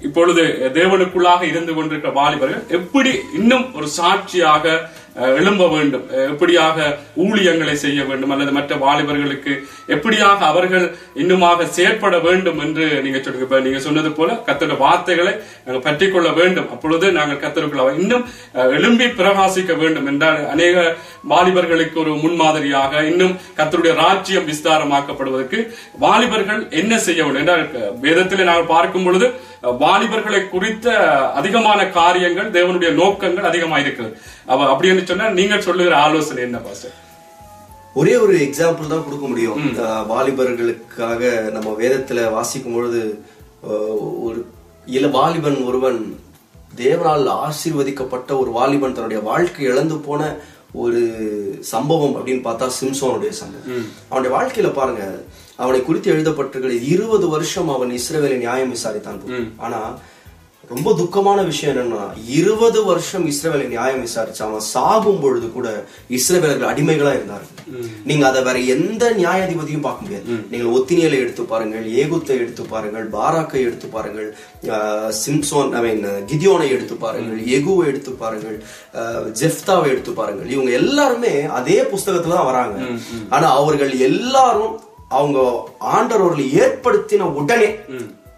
இப்பொழுது தேவனுக்குள்ளாக இருந்து கொண்டிருக்கிற வாலிபர்கள் எப்படி இன்னும் ஒரு சாட்சியாக எழும்ப வேண்டும். எப்படியாக ஊழியங்களை செய்ய வேண்டும் அல்லது மற்ற வாலிபர்களுக்கு எப்படியாக அவர்கள் இன்னுமாக செயற்பட வேண்டும் என்று நீங்க சொல்லுங்க. இப்ப நீங்க சொன்னது போல கத்தோட வார்த்தைகளை நாங்கள் பற்றிக் கொள்ள வேண்டும். அப்பொழுது நாங்கள் கத்தருக்குள்ள இன்னும் அஹ், எழும்பி பிரகாசிக்க வேண்டும் என்றால் அநேக வாலிபர்களுக்கு ஒரு முன்மாதிரியாக இன்னும் கத்தருடைய ராஜ்யம் விஸ்தாரமாக்கப்படுவதற்கு வாலிபர்கள் என்ன செய்ய வேண்டும்? என்றால் வேதத்தில் நாங்கள் பார்க்கும் பொழுது வாலிபர்களை குறித்த அதிகமான காரியங்கள் தேவனுடைய நோக்கங்கள் அதிகமாக இருக்கிறது. அவ அப்படின்னு சொன்னா நீங்கள் சொல்லுகிற ஆலோசனை என்ன பாஸ்டர்? ஒரே ஒரு எக்ஸாம்பிள் தான் கொடுக்க முடியும். வாலிபர்களுக்காக நம்ம வேதத்துல வாசிக்கும் பொழுது ஒரு இள வாலிபன் ஒருவன் தேவனால் ஆசீர்வதிக்கப்பட்ட ஒரு வாலிபன் தன்னுடைய வாழ்க்கை இழந்து போன ஒரு சம்பவம் அப்படின்னு பார்த்தா சிம்சோனுடைய சம்பவம். அவனுடைய வாழ்க்கையில பாருங்க அவனை குறித்து எழுதப்பட்டிருக்கிற இருபது வருஷம் அவன் இஸ்ரவேலை நியாயம் விசாரித்தான் ஆனா ரொம்ப துக்கமான விஷயம் என்னன்னா இருபது வருஷம் இஸ்ரவேலை நியாயம் விசாரிச்சு அவன் சாகும் பொழுது கூட இஸ்ரவேலர்கள் அடிமைகளா இருந்தார்கள். நீங்க அதை வேற எந்த நியாயாதிபதியும் பார்க்க முடியாது. நீங்கள் ஒத்தினியலை எடுத்து பாருங்கள் ஏகுத்தை எடுத்து பாருங்கள் பாராக்கை எடுத்து பாருங்கள் சிம்சோன் ஐ மீன் கிதியோனை எடுத்து பாருங்கள் எகுவை எடுத்து பாருங்கள் ஜெஃப்தாவை எடுத்து பாருங்கள். இவங்க எல்லாருமே அதே புஸ்தகத்துல தான் வராங்க. ஆனா அவர்கள் எல்லாரும் அவங்க ஆண்டவர் அவர்களை ஏற்படுத்தின உடனே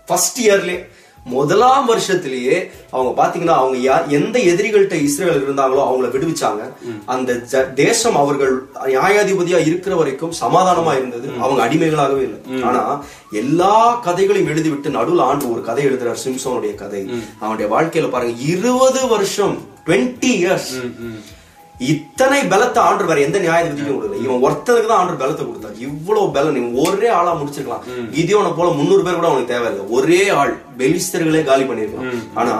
ஃபர்ஸ்ட் இயர்லயே முதலாம் வருஷத்திலேயே அவங்க பாத்தீங்கன்னா அவங்க யா- எந்த எதிரிகள்கிட்ட இஸ்ரேல் இருந்தாங்களோ அவங்கள விடுவிச்சாங்க. அந்த தேசம் அவர்கள் நியாயாதிபதியா இருக்கிற வரைக்கும் சமாதானமா இருந்தது. அவங்க அடிமைகளாகவே இல்லை. ஆனா எல்லா கதைகளையும் எழுதிவிட்டு நடுவுல ஆண்டு ஒரு கதை எழுதுறார் சிம்சோனுடைய கதை. அவனுடைய வாழ்க்கையில பாருங்க இருபது வருஷம் 20 இயர்ஸ் இத்தனை பலத்தை ஆண்டு வேற எந்த நியாயாதிபதிக்கும் கொடுக்கல. இவன் ஒருத்தனுக்கு தான் ஆண்டு பலத்தை கொடுத்தார் இவ்வளவு பலம் நீ ஒரே ஆளா முடிச்சிருக்கலாம். கிதியோனை போல முன்னூறு பேர் கூட அவனுக்கு தேவையில்லை. ஒரே ஆள் பெலிஸ்தர்களே காலி பண்ணிருக்கலாம் ஆனா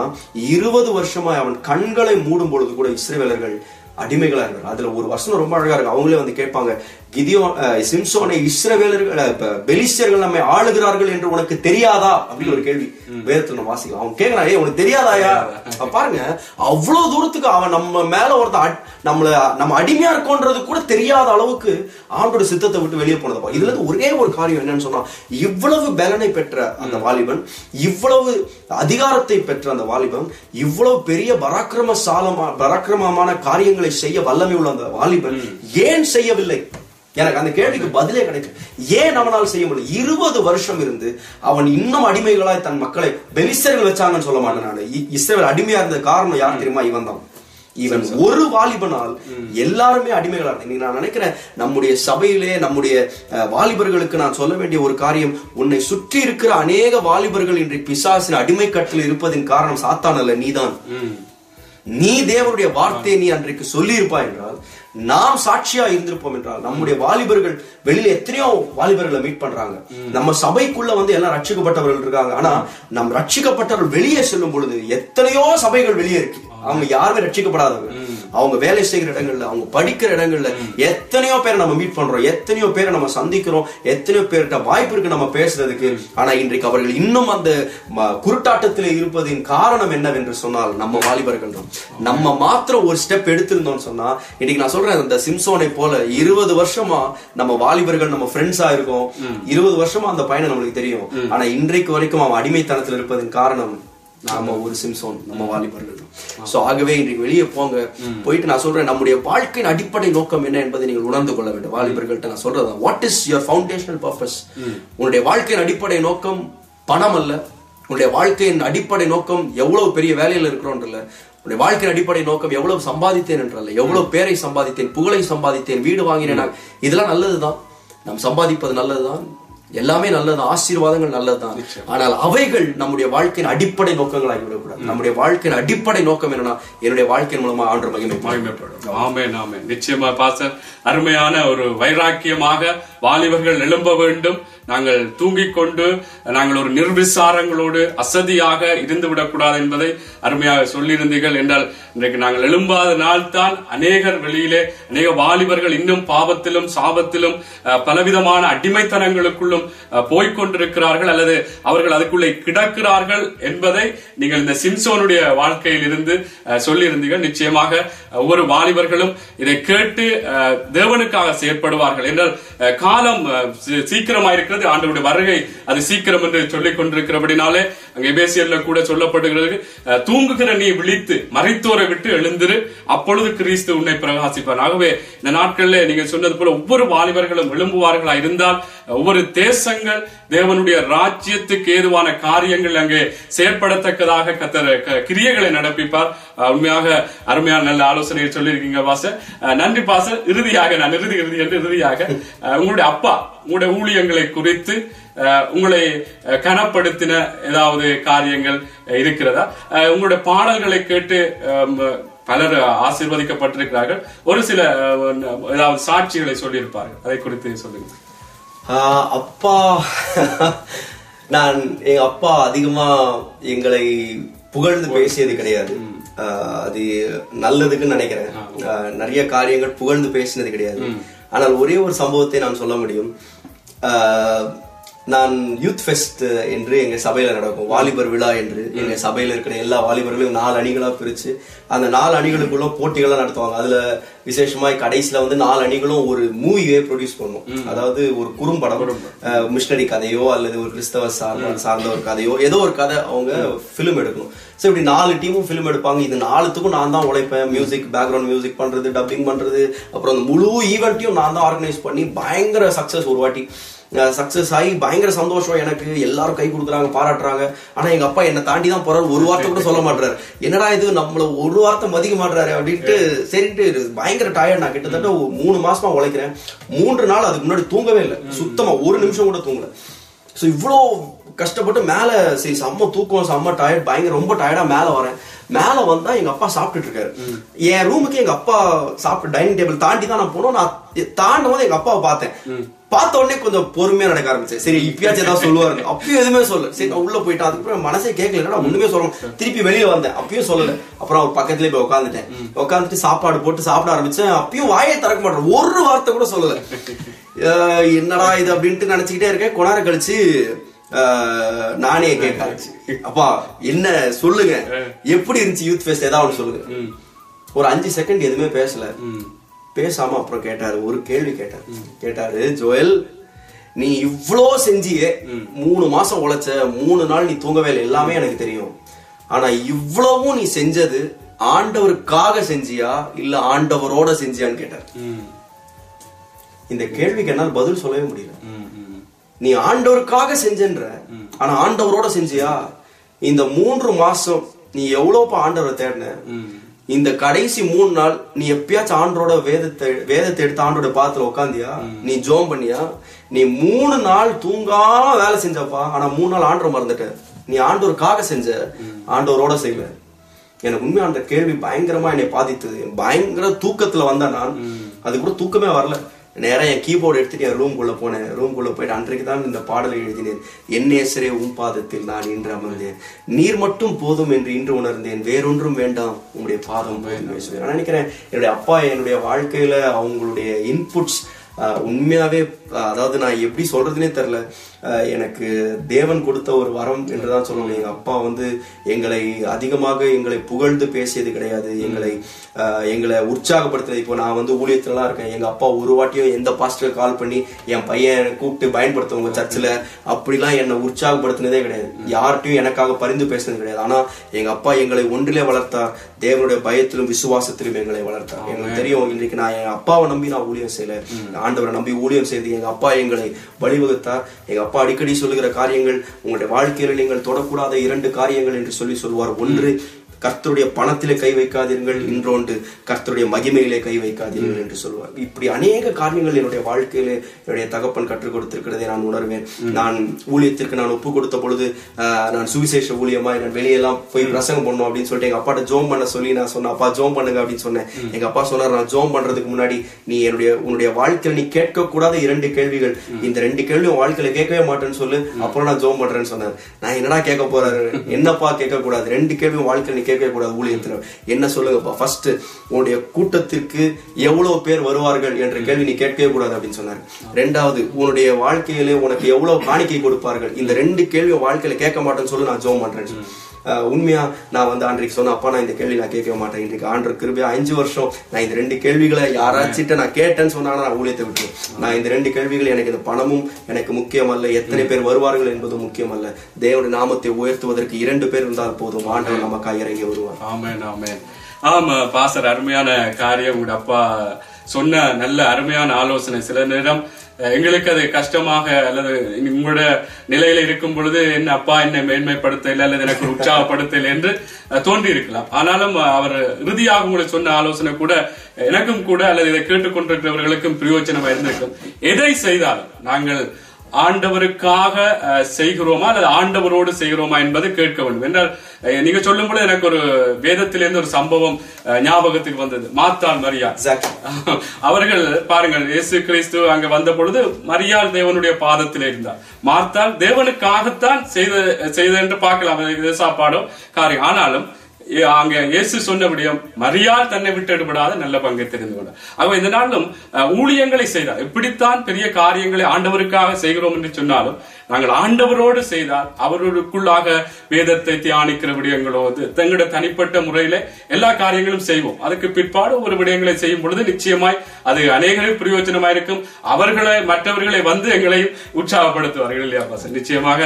இருபது வருஷமா அவன் கண்களை மூடும் பொழுது கூட இஸ்ரேவேலர்கள் அடிமைகளா இருந்தார் அதுல ஒரு வசனம் ரொம்ப அழகா இருக்கு. அவங்களே வந்து கேட்பாங்க கிதியோ சிம்சோனை இஸ்ரவேலர்கள் இப்ப பெலிஸ்தர்கள் நம்மை ஆளுகிறார்கள் என்று உனக்கு தெரியாதா? அப்படின்னு ஒரு கேள்வி வேதத்துல நம்ம வாசிக்கலாம். அவன் கேட்கறான் "ஏய், உனக்கு தெரியாதாயா? பாருங்க அவ்வளவு தூரத்துக்கு அவன் நம்ம மேல ஒருத்தன் அட்- நம்மள நம்ம அடிமையா இருக்கோன்றது கூட தெரியாத அளவுக்கு ஆண்டோட சித்தத்தை விட்டு வெளியே போனதப்பா இதுல இருந்து ஒரே ஒரு காரியம் என்னன்னு சொன்னா இவ்வளவு பலனை பெற்ற அந்த வாலிபன் இவ்வளவு அதிகாரத்தை பெற்ற அந்த வாலிபன் இவ்வளவு பெரிய பராக்கிரம சாலமா பராக்கிரமமான காரியங்களை செய்ய வல்லமை உள்ள அந்த வாலிபன் ஏன் செய்யவில்லை? எனக்கு அந்த கேள்விக்கு பதிலே கிடைக்கும் ஏன் அவனால் செய்ய முடியல? இருபது வருஷம் இருந்து அவன் இன்னும் அடிமைகளாய் தன் மக்களை பெலிஸ்தர்கள் வச்சாங்கன்னு சொல்ல மாட்டேன் நான். இ- இஸ்ரவேல் அடிமையா இருந்த காரணம் யார் தெரியுமா? இவன் தான் இவன் ஒரு வாலிபனால் எல்லாருமே அடிமைகளா இன்னைக்கு நான் நினைக்கிறேன் நம்முடைய சபையிலே நம்முடைய வாலிபர்களுக்கு நான் சொல்ல வேண்டிய ஒரு காரியம் உன்னை சுற்றி இருக்கிற அநேக வாலிபர்கள் இன்றைக்கு பிசாசின் அடிமை கட்டில் இருப்பதின் காரணம் சாத்தான் அல்ல நீதான். நீ தேவனுடைய வார்த்தையை நீ அன்றைக்கு சொல்லி இருப்பாய் என்றால் நாம் சாட்சியா இருந்திருப்போம் என்றால் நம்முடைய வாலிபர்கள் வெளியில எத்தனையோ வாலிபர்களை மீட் பண்றாங்க. நம்ம சபைக்குள்ள வந்து எல்லாம் ரட்சிக்கப்பட்டவர்கள் இருக்காங்க. ஆனா நம் ரட்சிக்கப்பட்டவர்கள் வெளியே செல்லும் பொழுது எத்தனையோ சபைகள் வெளியே இருக்கு. அவங்க யாருமே ரட்சிக்கப்படாதவங்க. அவங்க வேலை செய்கிற இடங்கள்ல அவங்க படிக்கிற இடங்கள்ல எத்தனையோ பேரை நம்ம மீட் பண்றோம். எத்தனையோ பேரை நம்ம சந்திக்கிறோம். எத்தனையோ பேர்கிட்ட வாய்ப்பு இருக்கு நம்ம பேசுறதுக்கு. ஆனா இன்றைக்கு அவர்கள் இன்னும் அந்த குருட்டாட்டத்தில் இருப்பதின் காரணம் என்னவென்று சொன்னால் நம்ம வாலிபர்கள் தான். நம்ம மாத்திரம் ஒரு ஸ்டெப் எடுத்திருந்தோம்னு சொன்னா இன்னைக்கு நான் சொல்றேன் இந்த சிம்சோனை போல இருபது வருஷமா நம்ம வாலிபர்கள் நம்ம ஃப்ரெண்ட்ஸா இருக்கோம். இருபது வருஷமா அந்த பையனை நம்மளுக்கு தெரியும். ஆனா இன்றைக்கு வரைக்கும் அவன் அடிமைத்தனத்தில் இருப்பதன் காரணம் நாம ஒரு சிம்சோன் நம்ம வாலிபர்கள் தான். சோ ஆகவே இன்றைக்கு வெளியே போங்க. போயிட்டு நான் சொல்றேன் நம்முடைய வாழ்க்கையின் அடிப்படை நோக்கம் என்ன என்பதை நீங்கள் உணர்ந்து கொள்ள வேண்டும். வாலிபர்கள்ட்ட நான் சொல்றதா what is your foundational purpose உன்னுடைய வாழ்க்கையின் அடிப்படை நோக்கம் பணம் அல்ல. உன்னுடைய வாழ்க்கையின் அடிப்படை நோக்கம் எவ்வளவு பெரிய வேலையில இருக்கிறோன்றல உன்னுடைய வாழ்க்கையின் அடிப்படை நோக்கம் எவ்வளவு சம்பாதித்தேன் என்றல்ல. எவ்வளவு பேரை சம்பாதித்தேன் புகழை சம்பாதித்தேன் வீடு வாங்கினேன். நான். இதெல்லாம் நல்லதுதான். நாம் சம்பாதிப்பது நல்லதுதான். எல்லாமே நல்லது ஆசீர்வாதங்கள் நல்லதுதான். ஆனால் அவைகள் நம்முடைய வாழ்க்கையின் அடிப்படை நோக்கங்களாகி விடக்கூடாது. நம்முடைய வாழ்க்கையின் அடிப்படை நோக்கம் என்னன்னா என்னுடைய வாழ்க்கையின் மூலமா ஆண்டு மகிமை மகிமைப்படும். ஆமென் ஆமென். நிச்சயமா பாசர் அருமையான ஒரு வைராக்கியமாக வாலிபர்கள் எழும்ப வேண்டும். நாங்கள் தூங்கிக் கொண்டு நாங்கள் ஒரு நிர்விசாரங்களோடு அசதியாக இருந்து விடக்கூடாது என்பதை அருமையாக சொல்லியிருந்தீர்கள் என்றால் இன்றைக்கு நாங்கள் எழும்பாத நாள் தான் அநேகர் வெளியிலே அநேக வாலிபர்கள் இன்னும் பாவத்திலும் சாபத்திலும் அஹ், பலவிதமான அடிமைத்தனங்களுக்குள்ளும் அஹ், அல்லது அவர்கள் அதுக்குள்ளே கிடக்கிறார்கள் என்பதை நீங்கள் இந்த சிம்சோனுடைய வாழ்க்கையில் இருந்து அஹ், சொல்லியிருந்தீர்கள். நிச்சயமாக ஒவ்வொரு வாலிபர்களும் இதை கேட்டு அஹ், தேவனுக்காக செயற்படுவார்கள் என்றால் அஹ், காலம் சீக்கிரமாயிருக்கிறது. சீ- ஆண்டவருடைய வருகை அது சீக்கிரம் என்று சொல்லிக் கொண்டிருக்கிறபடினாலே அங்கே பேசியல்ல கூட சொல்லப்படுகிறது தூங்குகிற நீ விழித்து மறைத்தோரை விட்டு எழுந்திரு அப்பொழுது கிறிஸ்து உன்னை பிரகாசிப்பார். ஆகவே இந்த நாட்களிலே நீங்க சொன்னது போல ஒவ்வொரு வாலிபர்களும் எழும்புவார்களா இருந்தால் ஒவ்வொரு தேசங்கள் தேவனுடைய ராஜ்யத்துக்கு ஏதுவான காரியங்கள் அங்கே செயற்படத்தக்கதாக கத்தர் கிரியைகளை நடப்பிப்பார். உண்மையாக அருமையான நல்ல ஆலோசனையை சொல்லியிருக்கீங்க பாச நன்றி பாச இறுதியாக நான் இறுதி இறுதி என்று இறுதியாக உங்களுடைய அப்பா உங்களுடைய ஊழியங்களை குறித்து அஹ், உங்களை கனப்படுத்தின ஏதாவது காரியங்கள் இருக்கிறதா? அஹ், உங்களுடைய பாடல்களை கேட்டு பலர் ஆசீர்வதிக்கப்பட்டிருக்கிறார்கள். ஒரு சில ஏதாவது சாட்சிகளை சொல்லியிருப்பார்கள். அதை குறித்து சொல்லுங்க அப்பா. நான் எங்க அப்பா அதிகமா எங்களை புகழ்ந்து பேசியது கிடையாது. ஆஹ் அது நல்லதுக்குன்னு நினைக்கிறேன். நிறைய காரியங்கள் புகழ்ந்து பேசினது கிடையாது. ஆனால் ஒரே ஒரு சம்பவத்தை நான் சொல்ல முடியும். ஆஹ் நான் யூத் ஃபெஸ்ட் என்று எங்க சபையில நடக்கும். வாலிபர் விழா என்று எங்க சபையில இருக்கிற எல்லா வாலிபர்களையும் நாலு அணிகளா பிரிச்சு அந்த நாலு அணிகளுக்குள்ள போட்டிகள்லாம் நடத்துவாங்க. அதுல விசேஷமாய் கடைசியில வந்து நாலு அணிகளும் ஒரு மூவியே ப்ரொடியூஸ் பண்ணும். அதாவது ஒரு குறும்படம் மிஷனரி கதையோ அல்லது ஒரு கிறிஸ்தவ சார்ந்த சார்ந்த ஒரு கதையோ ஏதோ ஒரு கதை அவங்க ஃபிலிம் எடுக்கணும். ஸோ இப்படி நாலு டீமும் ஃபிலிம் எடுப்பாங்க. இது நாலுத்துக்கும் நான் தான் உழைப்பேன். மியூசிக் பேக்ரவுண்ட் மியூசிக் பண்றது டப்பிங் பண்றது அப்புறம் அந்த முழு ஈவெண்ட்டையும் நான் தான் ஆர்கனைஸ் பண்ணி பயங்கர சக்சஸ் ஒரு வாட்டி. சக்சஸ் ஆகி பயங்கர சந்தோஷம் எனக்கு. எல்லாரும் கை கொடுக்குறாங்க பாராட்டுறாங்க. ஆனா எங்க அப்பா என்னை தாண்டி தான் போறாரு. ஒரு வார்த்தை கூட சொல்ல மாட்டாரு என்னடா இது நம்மள ஒரு வார்த்தை மதிக்க மாட்டாரு அப்படின்ட்டு சரின்ட்டு பயங்கர டயர்ட் நான் கிட்டத்தட்ட மூணு மாசமா உழைக்கிறேன். மூன்று நாள் அதுக்கு முன்னாடி தூங்கவே இல்லை. சுத்தமா ஒரு நிமிஷம் கூட தூங்கல. ஸோ இவ்வளோ கஷ்டப்பட்டு மேலே சரி செம்ம தூக்கம் செம்ம டயர்ட் பயங்கர ரொம்ப டயர்டா மேலே வரேன். மேலே வந்தா எங்க அப்பா சாப்பிட்டுட்டு இருக்காரு. என் ரூமுக்கு எங்க அப்பா சாப்பிட்டு டைனிங் டேபிள் தாண்டி தான் நான் போனோம். நான் தாண்டும் போது எங்க அப்பாவை பார்த்தேன். பார்த்த உடனே கொஞ்சம் பொறுமையா நடக்க ஆரம்பிச்சேன். சரி இப்பயாச்சும் ஏதாவது சொல்லுவாரு அப்பயும் எதுவுமே சொல்லல. சரி நான் உள்ள போயிட்டேன். அதுக்கப்புறம் மனசே கேட்கல. நான் ஒண்ணுமே சொல்ல திருப்பி வெளியே வந்தேன். அப்பயும் சொல்லல. அப்புறம் அவர் பக்கத்துலயே போய் உட்காந்துட்டேன் உட்காந்துட்டு சாப்பாடு போட்டு சாப்பிட ஆரம்பிச்சேன். அப்பயும் வாயை திறக்க மாட்டேன். ஒரு வார்த்தை கூட சொல்லல. என்னடா இது அப்படின்ட்டு நினைச்சுக்கிட்டே இருக்கேன். கொண்டார கழிச்சு நானே கேட்க ஆரம்பிச்சு அப்பா என்ன சொல்லுங்க? எப்படி இருந்துச்சு யூத் ஃபெஸ்ட்? ஏதாவது ஒண்ணு சொல்லுங்க. ஒரு அஞ்சு செகண்ட் எதுவுமே பேசல. பேசாம அப்புறம் கேட்டாரு ஒரு கேள்வி கேட்டாரு. கேட்டாரு ஜோயல் நீ இவ்ளோ செஞ்சியே மூணு மாசம் உழைச்ச மூணு நாள் நீ தூங்கவே இல்லை எல்லாமே எனக்கு தெரியும். ஆனா இவ்வளவும் நீ செஞ்சது ஆண்டவருக்காக செஞ்சியா இல்ல ஆண்டவரோட செஞ்சியான்னு கேட்டார். இந்த கேள்விக்கு என்னால் பதில் சொல்லவே முடியல. நீ ஆண்டவருக்காக செஞ்சன்ற ஆனா ஆண்டவரோட செஞ்சியா? இந்த மூன்று மாசம் நீ எவ்வளவுப்பா ஆண்டவரை தேடின? இந்த கடைசி மூணு நாள் நீ எப்பயாச்சும் ஆண்டரோட வேதத்தை வேதத்தை எடுத்து ஆண்டோட பாத்துல உட்காந்தியா நீ ஜோம் பண்ணியா? நீ மூணு நாள் தூங்காம வேலை செஞ்சப்பா. ஆனா மூணு நாள் ஆண்டரை மறந்துட்ட. நீ ஆண்டவருக்காக செஞ்ச. ஆண்டவரோட செய்யல எனக்கு உண்மையா அந்த கேள்வி பயங்கரமா என்னை பாதித்தது. பயங்கர தூக்கத்துல வந்தேன் நான். அது கூட தூக்கமே வரல. நேராக என் கீபோர்டு எடுத்துட்டு என் ரூம்குள்ளே போனேன். ரூம்குள்ள போயிட்டு அன்றைக்கு தான் இந்த பாடலை எழுதினேன். என் நேசரே உன் பாதத்தில் நான் இன்று அமர்ந்தேன். நீர் மட்டும் போதும் என்று இன்று உணர்ந்தேன். வேறொன்றும் வேண்டாம். உங்களுடைய பாதம் நான் நினைக்கிறேன் என்னுடைய அப்பா என்னுடைய வாழ்க்கையில் அவங்களுடைய இன்புட்ஸ் உண்மையாவே அதாவது நான் எப்படி சொல்றதுனே தெரில எனக்கு தேவன் கொடுத்த ஒரு வரம் என்றுதான் சொல்லணும். எங்க அப்பா வந்து எங்களை அதிகமாக எங்களை புகழ்ந்து பேசியது கிடையாது. எங்களை எங்களை உற்சாகப்படுத்தினது இப்போ நான் வந்து ஊழியத்துலலாம் இருக்கேன். எங்க அப்பா ஒரு வாட்டியும் எந்த பாஸ்டர் கால் பண்ணி என் பையன் கூப்பிட்டு பயன்படுத்துவங்க சர்ச்சில் அப்படிலாம் என்னை உற்சாகப்படுத்தினதே கிடையாது. யார்கிட்டையும் எனக்காக பரிந்து பேசினது கிடையாது. ஆனா எங்க அப்பா எங்களை ஒன்றிலே வளர்த்தார். தேவனுடைய பயத்திலும் விசுவாசத்திலும் எங்களை வளர்த்தார். எங்களுக்கு தெரியும் இன்னைக்கு நான் என் அப்பாவை நம்பி நான் ஊழியம் செய்யல. ஆண்டவரை நம்பி ஊழியம் செய்து எங்க அப்பா எங்களை வழிவகுத்தார். எங்க அப்பா அடிக்கடி சொல்லுகிற காரியங்கள் உங்களுடைய வாழ்க்கையில நீங்கள் தொடக்கூடாத இரண்டு காரியங்கள் என்று சொல்லி சொல்வார் ஒன்று கர்த்தருடைய பணத்திலே கை வைக்காதீர்கள் இன்னொன்று கர்த்தருடைய மகிமையிலே கை வைக்காதீர்கள் என்று சொல்வார். இப்படி அநேக காரியங்கள் என்னுடைய வாழ்க்கையிலே என்னுடைய தகப்பன் கற்றுக் கொடுத்திருக்கிறதை நான் உணர்வேன். நான் ஊழியத்திற்கு நான் ஒப்பு கொடுத்த பொழுது நான் சுவிசேஷ ஊழியமா நான் வெளியெல்லாம் போய் பிரசங்கம் பண்ணணும் அப்படின்னு சொல்லிட்டு எங்க அப்பாட்ட ஜோம் பண்ண சொல்லி நான் சொன்னேன். அப்பா ஜோம் பண்ணுங்க அப்படின்னு சொன்னேன். எங்க அப்பா சொன்னார் நான் ஜோம் பண்றதுக்கு முன்னாடி நீ என்னுடைய உன்னுடைய வாழ்க்கையில நீ கேட்க கூடாத இரண்டு கேள்விகள். இந்த ரெண்டு கேள்வி உன் வாழ்க்கையில கேட்கவே மாட்டேன்னு சொல்லு அப்புறம் நான் ஜோம் பண்றேன்னு சொன்னார். நான் என்னடா கேட்க போறாரு? என்னப்பா கேட்க கூடாது ரெண்டு கேள்வி உன் வாழ்க்கையில கேட்கவே கூடாது ஊழியத்துல என்ன சொல்லுங்கப்பா? ஃபர்ஸ்ட் உன்னுடைய கூட்டத்திற்கு எவ்வளவு பேர் வருவார்கள் என்ற கேள்வி நீ கேட்கவே கூடாது அப்படின்னு சொன்னார். ரெண்டாவது உன்னுடைய வாழ்க்கையிலே உனக்கு எவ்வளவு காணிக்கை கொடுப்பார்கள்? இந்த ரெண்டு கேள்வி வாழ்க்கையில கேட்க மாட்டேன்னு சொல்லி நான் ஜோம் பண்றேன் உண்மையா? நான் வந்து ஆண்ட்ரிக்கு சொன்னேன் அப்பா நான் இந்த கேள்வி நான் கேட்க மாட்டேன். இன்றைக்கு ஆண்டர் கிருபையா அஞ்சு வருஷம் நான் இந்த ரெண்டு கேள்விகளை யாராச்சிட்ட நான் கேட்டேன்னு சொன்னாங்கன்னா நான் ஊழியத்தை விட்டுருவேன் நான் இந்த ரெண்டு கேள்விகள் எனக்கு இந்த பணமும் எனக்கு முக்கியமல்ல. எத்தனை பேர் வருவார்கள் என்பது முக்கியமல்ல. தேவனுடைய நாமத்தை உயர்த்துவதற்கு இரண்டு பேர் இருந்தால் போதும். ஆண்டவர் நமக்கு இறங்கி வருவார். ஆமென் ஆமென். ஆமா பாசர் அருமையான காரியம். உங்க அப்பா சொன்ன நல்ல அருமையான ஆலோசனை. சில நேரம் எங்களுக்கு அது கஷ்டமாக அல்லது உங்களோட நிலையில இருக்கும் பொழுது என்ன அப்பா என்னை மேன்மைப்படுத்தல அல்லது எனக்கு ஒரு உற்சாகப்படுத்தல என்று தோன்றி இருக்கலாம் ஆனாலும் அவர் இறுதியாக உங்களுக்கு சொன்ன ஆலோசனை கூட எனக்கும் கூட அல்லது இதை கேட்டுக்கொண்டிருக்கிறவர்களுக்கும் பிரயோஜனமா இருந்திருக்கும். எதை செய்தாலும் நாங்கள் ஆண்டவருக்காக செய்கிறோமா? அல்லது ஆண்டவரோடு செய்கிறோமா என்பதை கேட்க வேண்டும். என்றால் நீங்க சொல்லும் பொழுது எனக்கு ஒரு வேதத்திலிருந்து ஒரு சம்பவம் ஞாபகத்துக்கு வந்தது. மாத்தாள் மரியா. அவர்கள் பாருங்கள் இயேசு கிறிஸ்து அங்க வந்த பொழுது மரியாள் தேவனுடைய பாதத்தில் இருந்தார். மார்த்தாள் தேவனுக்காகத்தான் செய்த செய்த என்று பார்க்கலாம். அது இது சாப்பாடோ காரியம். ஆனாலும் அங்க இயேசு சொன்ன மரியாள் தன்னை விட்டுவிடாத நல்ல பங்கை தெரிந்து கொண்டார். ஆக இந்த நாளும் அஹ், ஊழியங்களை செய்தார். இப்படித்தான் பெரிய காரியங்களை ஆண்டவருக்காக செய்கிறோம் என்று சொன்னாலும் நாங்கள் ஆண்டவரோடு செய்தால் அவர்களுக்குள்ளாக வேதத்தை தியானிக்கிற விடயங்களோ அது தனிப்பட்ட முறையில எல்லா காரியங்களும் செய்வோம். அதுக்கு பிற்பாடு ஒரு விடயங்களை செய்யும் பொழுது நிச்சயமாய் அது அநேகருக்கு பிரயோஜனமா இருக்கும். அவர்களை மற்றவர்களை வந்து எங்களையும் உற்சாகப்படுத்துவார்கள். இல்லையா பாச நிச்சயமாக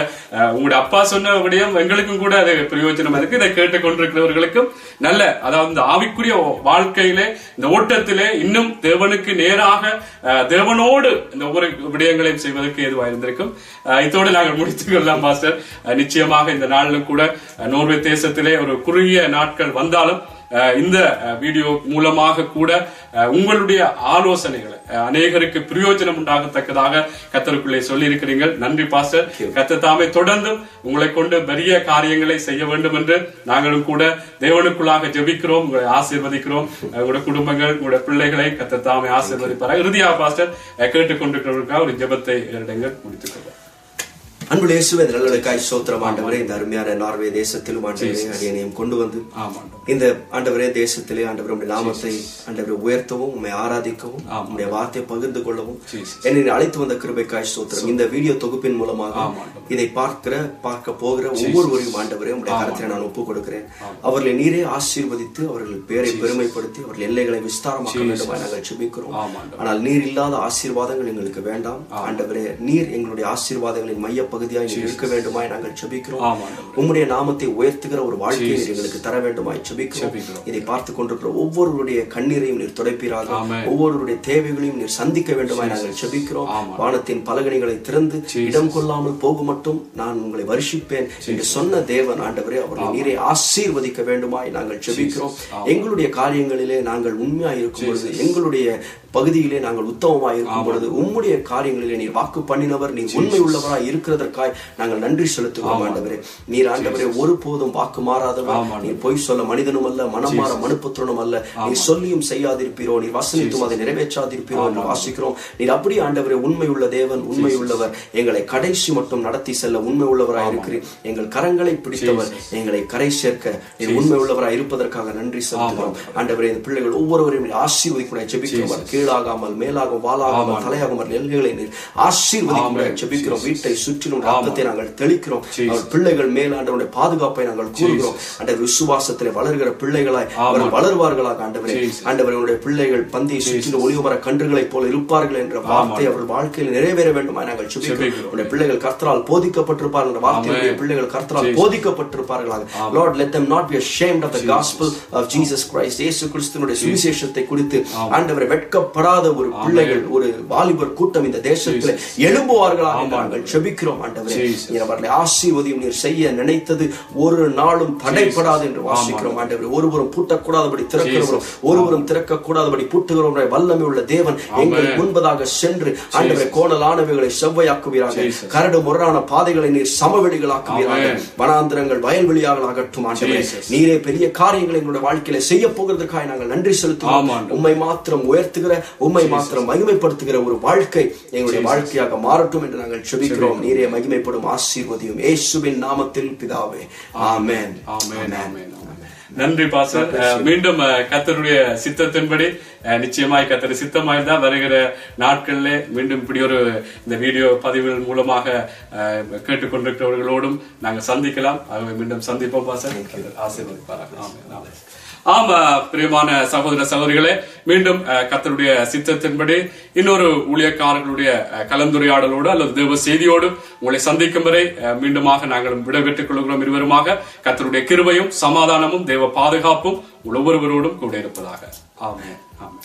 உங்களுடைய அப்பா சொன்ன விடயம் எங்களுக்கும் கூட அது பிரயோஜனமா. இருக்கு இதை கேட்டுக்கொண்டிருக்கிறவர்களுக்கும் நல்ல அதாவது இந்த ஆவிக்குரிய வாழ்க்கையிலே இந்த ஓட்டத்திலே இன்னும் தேவனுக்கு நேராக அஹ், தேவனோடு இந்த ஒவ்வொரு விடயங்களையும் செய்வதற்கு ஏதுவாக இருந்திருக்கும் இதோடு நாங்கள் முடித்துக் கொள்ளலாம் அஹ், நிச்சயமாக இந்த நாளிலும் கூட நோர்வே தேசத்திலே ஒரு குறுகிய நாட்கள் வந்தாலும் இந்த வீடியோ மூலமாக கூட உங்களுடைய ஆலோசனைகளை அநேகருக்கு பிரயோஜனம் உண்டாகத்தக்கதாக கத்தருக்குள்ளே சொல்லி இருக்கிறீர்கள் நன்றி பாஸ்டர் கத்த தாமே தொடர்ந்தும் உங்களை கொண்டு பெரிய காரியங்களை செய்ய வேண்டும் என்று நாங்களும் கூட தேவனுக்குள்ளாக ஜெபிக்கிறோம் உங்களை ஆசீர்வதிக்கிறோம். உங்களுடைய குடும்பங்கள் உங்களுடைய பிள்ளைகளை கத்த தாமே ஆசீர்வதிப்பார்கள் இறுதியாக பாஸ்டர் கேட்டுக்கொண்டிருக்கிறவர்களுக்காக ஒரு ஜெபத்தை இரண்டுங்கள் முடித்துக் கொள்வோம். அன்புள்ள இயேசுவே இந்த நல்லலுக்காய் சோத்திரம். ஆண்டவரே இந்த அருமையான நார்வே தேசத்திலும் ஆண்டவரே அடியனையும் கொண்டு வந்து இந்த ஆண்டவரே தேசத்திலே ஆண்டவர் நாமத்தை ஆண்டவரை உயர்த்தவும் உண்மை ஆராதிக்கவும் உம்முடைய வார்த்தையை பகிர்ந்து கொள்ளவும். என்னை அழைத்து வந்த கிருபைக்காய் சோத்திரம். இந்த வீடியோ தொகுப்பின் மூலமாக. இதை பார்க்கிற பார்க்க போகிற ஒவ்வொருவரையும் ஆண்டவரே உம்முடைய கருத்தில் நான் ஒப்பு கொடுக்கிறேன் அவர்களை நீரே ஆசீர்வதித்து அவர்கள் பேரை பெருமைப்படுத்தி அவர்கள் எல்லைகளை விஸ்தாரமாக்க வேண்டுமா நாங்கள் செபிக்கிறோம். ஆமாம். ஆனால் நீர் இல்லாத ஆசீர்வாதங்கள் எங்களுக்கு வேண்டாம். ஆண்டவரே நீர் எங்களுடைய ஆசீர்வாதங்களின் மைய பகுதியாய் இருக்க வேண்டுமாய் நாங்கள் செபிக்கிறோம். உம்முடைய நாமத்தை உயர்த்துகிற ஒரு வாழ்க்கையை எங்களுக்கு தர வேண்டுமாய் செபிக்கிறோம். இதை பார்த்து கொண்டிருக்கிற ஒவ்வொருவருடைய கண்ணீரையும் நீர் துடைப்பீராக. ஆமென். ஒவ்வொருவருடைய தேவைகளையும் நீர் சந்திக்க வேண்டுமாய் நாங்கள் செபிக்கிறோம். வானத்தின் பலகணிகளை திறந்து இடம் கொள்ளாமல் போக மட்டும் நான் உங்களை வருஷிப்பேன் என்று சொன்ன தேவன் ஆண்டவரே அவர்களை நீரை ஆசீர்வதிக்க வேண்டுமாய் நாங்கள் செபிக்கிறோம் எங்களுடைய காரியங்களிலே நாங்கள் உண்மையாய் இருக்கும் பொழுது எங்களுடைய பகுதியிலே நாங்கள் உத்தமமாய் இருக்கும் பொழுது உம்முடைய காரியங்களிலே நீர் வாக்கு பண்ணினவர் நீர் உண்மை உள்ளவராய் இருக்கிறதற்காய் நாங்கள் நன்றி செலுத்துகிறோம் ஆண்டவரே. நீர் ஆண்டவரே ஒருபோதும் வாக்கு மாறாதவர். நீர் பொய் சொல்ல மனிதனும் அல்ல மனம் மாற மனுப்புத்திரனும் அல்ல. நீர் சொல்லியும் செய்யாதிருப்பீரோ நீர் வசனித்தும் அதை நிறைவேற்றாதிருப்பீரோ என்று வாசிக்கிறோம். நீர் அப்படி ஆண்டவரே உண்மை உள்ள தேவன் உண்மை உள்ளவர். எங்களை கடைசி மட்டும் நடத்தி செல்ல உண்மை உள்ளவராய் இருக்கிறீர். எங்கள் கரங்களை பிடித்தவர் எங்களை கரை சேர்க்க நீர் உண்மை உள்ளவராய் இருப்பதற்காக நன்றி செலுத்துகிறோம். ஆண்டவரே இந்த பிள்ளைகள் ஒவ்வொருவரையும் ஆசீர்வதிக்கூட ஜெபிக்கிறோம். கீழாகாமல் மேலாகும் வாலாகாமல் தலையாகாமல் எல்லைகளை நீர் ஆசீர்வதிக்கூட ஜெபிக்கிறோம் வீட்டை சுற்றிலும் ரத்தத்தை நாங்கள் தெளிக்கிறோம். பிள்ளைகள் மேல் ஆண்டவருடைய பாதுகாப்பை நாங்கள் கூறுகிறோம். ஆண்டவர் விசுவாசத்திலே வளர்கிற பிள்ளைகளாய் அவர் வளருவார்களாக ஆண்டவரே. ஆண்டவருடைய பிள்ளைகள் பந்தியை சுற்றிலும் ஒளிவர கன்றுகளைப் போல இருப்பார்கள் என்ற வார்த்தை அவர்கள் வாழ்க்கையில் நிறைவேற வேண்டுமா நாங்கள் ஜெபிக்கிறோம் உடைய பிள்ளைகள் கர்த்தரால் போதிக்கப்பட்டிருப்பார்கள் என்ற வார்த்தையுடைய பிள்ளைகள் கர்த்தரால் போதிக்கப்பட்டிருப்பார்களாக. Lord let them not be ashamed of the gospel of Jesus Christ இயேசு கிறிஸ்துவினுடைய சுவிசேஷத்தை குறித்து ஆண்டவரை வெட்கப்பட கைவிடப்படாத ஒரு பிள்ளைகள் ஒரு வாலிபர் கூட்டம் இந்த தேசத்தில் எழும்புவார்களாக நாங்கள் செபிக்கிறோம் ஆண்டவரே. ஆசீர்வதியும் நீர் செய்ய நினைத்தது ஒரு நாளும் தடைப்படாது என்று வாசிக்கிறோம் ஆண்டவரே. ஒருவரும் பூட்டக்கூடாதபடி திறக்கிறவரும் ஒருவரும் திறக்கக்கூடாதபடி பூட்டுகிறவரை வல்லமை உள்ள தேவன் எங்கள் முன்பதாக சென்று ஆண்டவரை கோணலானவைகளை செவ்வையாக்குவீராக. கரடு முரணான பாதைகளை நீர் சமவெளிகளாக்குவீராக. வனாந்திரங்கள் வயல்வெளியாக ஆகட்டும் ஆண்டவரே. நீரே பெரிய காரியங்களை எங்களுடைய வாழ்க்கையில செய்ய போகிறதுக்காக நாங்கள் நன்றி செலுத்துவோம். உம்மை மாத்திரம் உயர்த்துகிற உம்மை மாத்திரம் மகிமைப்படுத்துகிற ஒரு வாழ்க்கை எங்களுடைய வாழ்க்கையாக மாறட்டும் என்று நாங்கள் செபிக்கிறோம் நீரே மகிமைப்படும் ஆசீர்வதியும். இயேசுவின் நாமத்தில் பிதாவே. ஆமென். ஆமென், ஆமென், ஆமென். நன்றி பாசர் மீண்டும் அஹ், கர்த்தருடைய சித்தத்தின்படி நிச்சயமாய் கத்தர் சித்தமாயிருந்தா வருகிற நாட்கள்ல மீண்டும் இப்படி ஒரு இந்த வீடியோ பதிவுகள் மூலமாக அஹ், கேட்டுக்கொண்டிருக்கிறவர்களோடும் நாங்க சந்திக்கலாம். ஆகவே மீண்டும் சந்திப்போம் பாசர் ஆசீர்வதிப்பாராக. ஆமென், ஆமென். ஆமா பிரியமான சகோதர சகோதரிகளே மீண்டும் கத்தருடைய சித்தத்தின்படி இன்னொரு ஊழியக்காரர்களுடைய கலந்துரையாடலோடு அல்லது தேவ செய்தியோடு உங்களை சந்திக்கும் வரை மீண்டுமாக நாங்கள் விடைபெற்றுக் கொள்கிறோம் இருவருமாக. கத்தருடைய கிருபையும் சமாதானமும் தேவ பாதுகாப்பும் ஒவ்வொருவரோடும் கூட இருப்பதாக. ஆமே ஆமே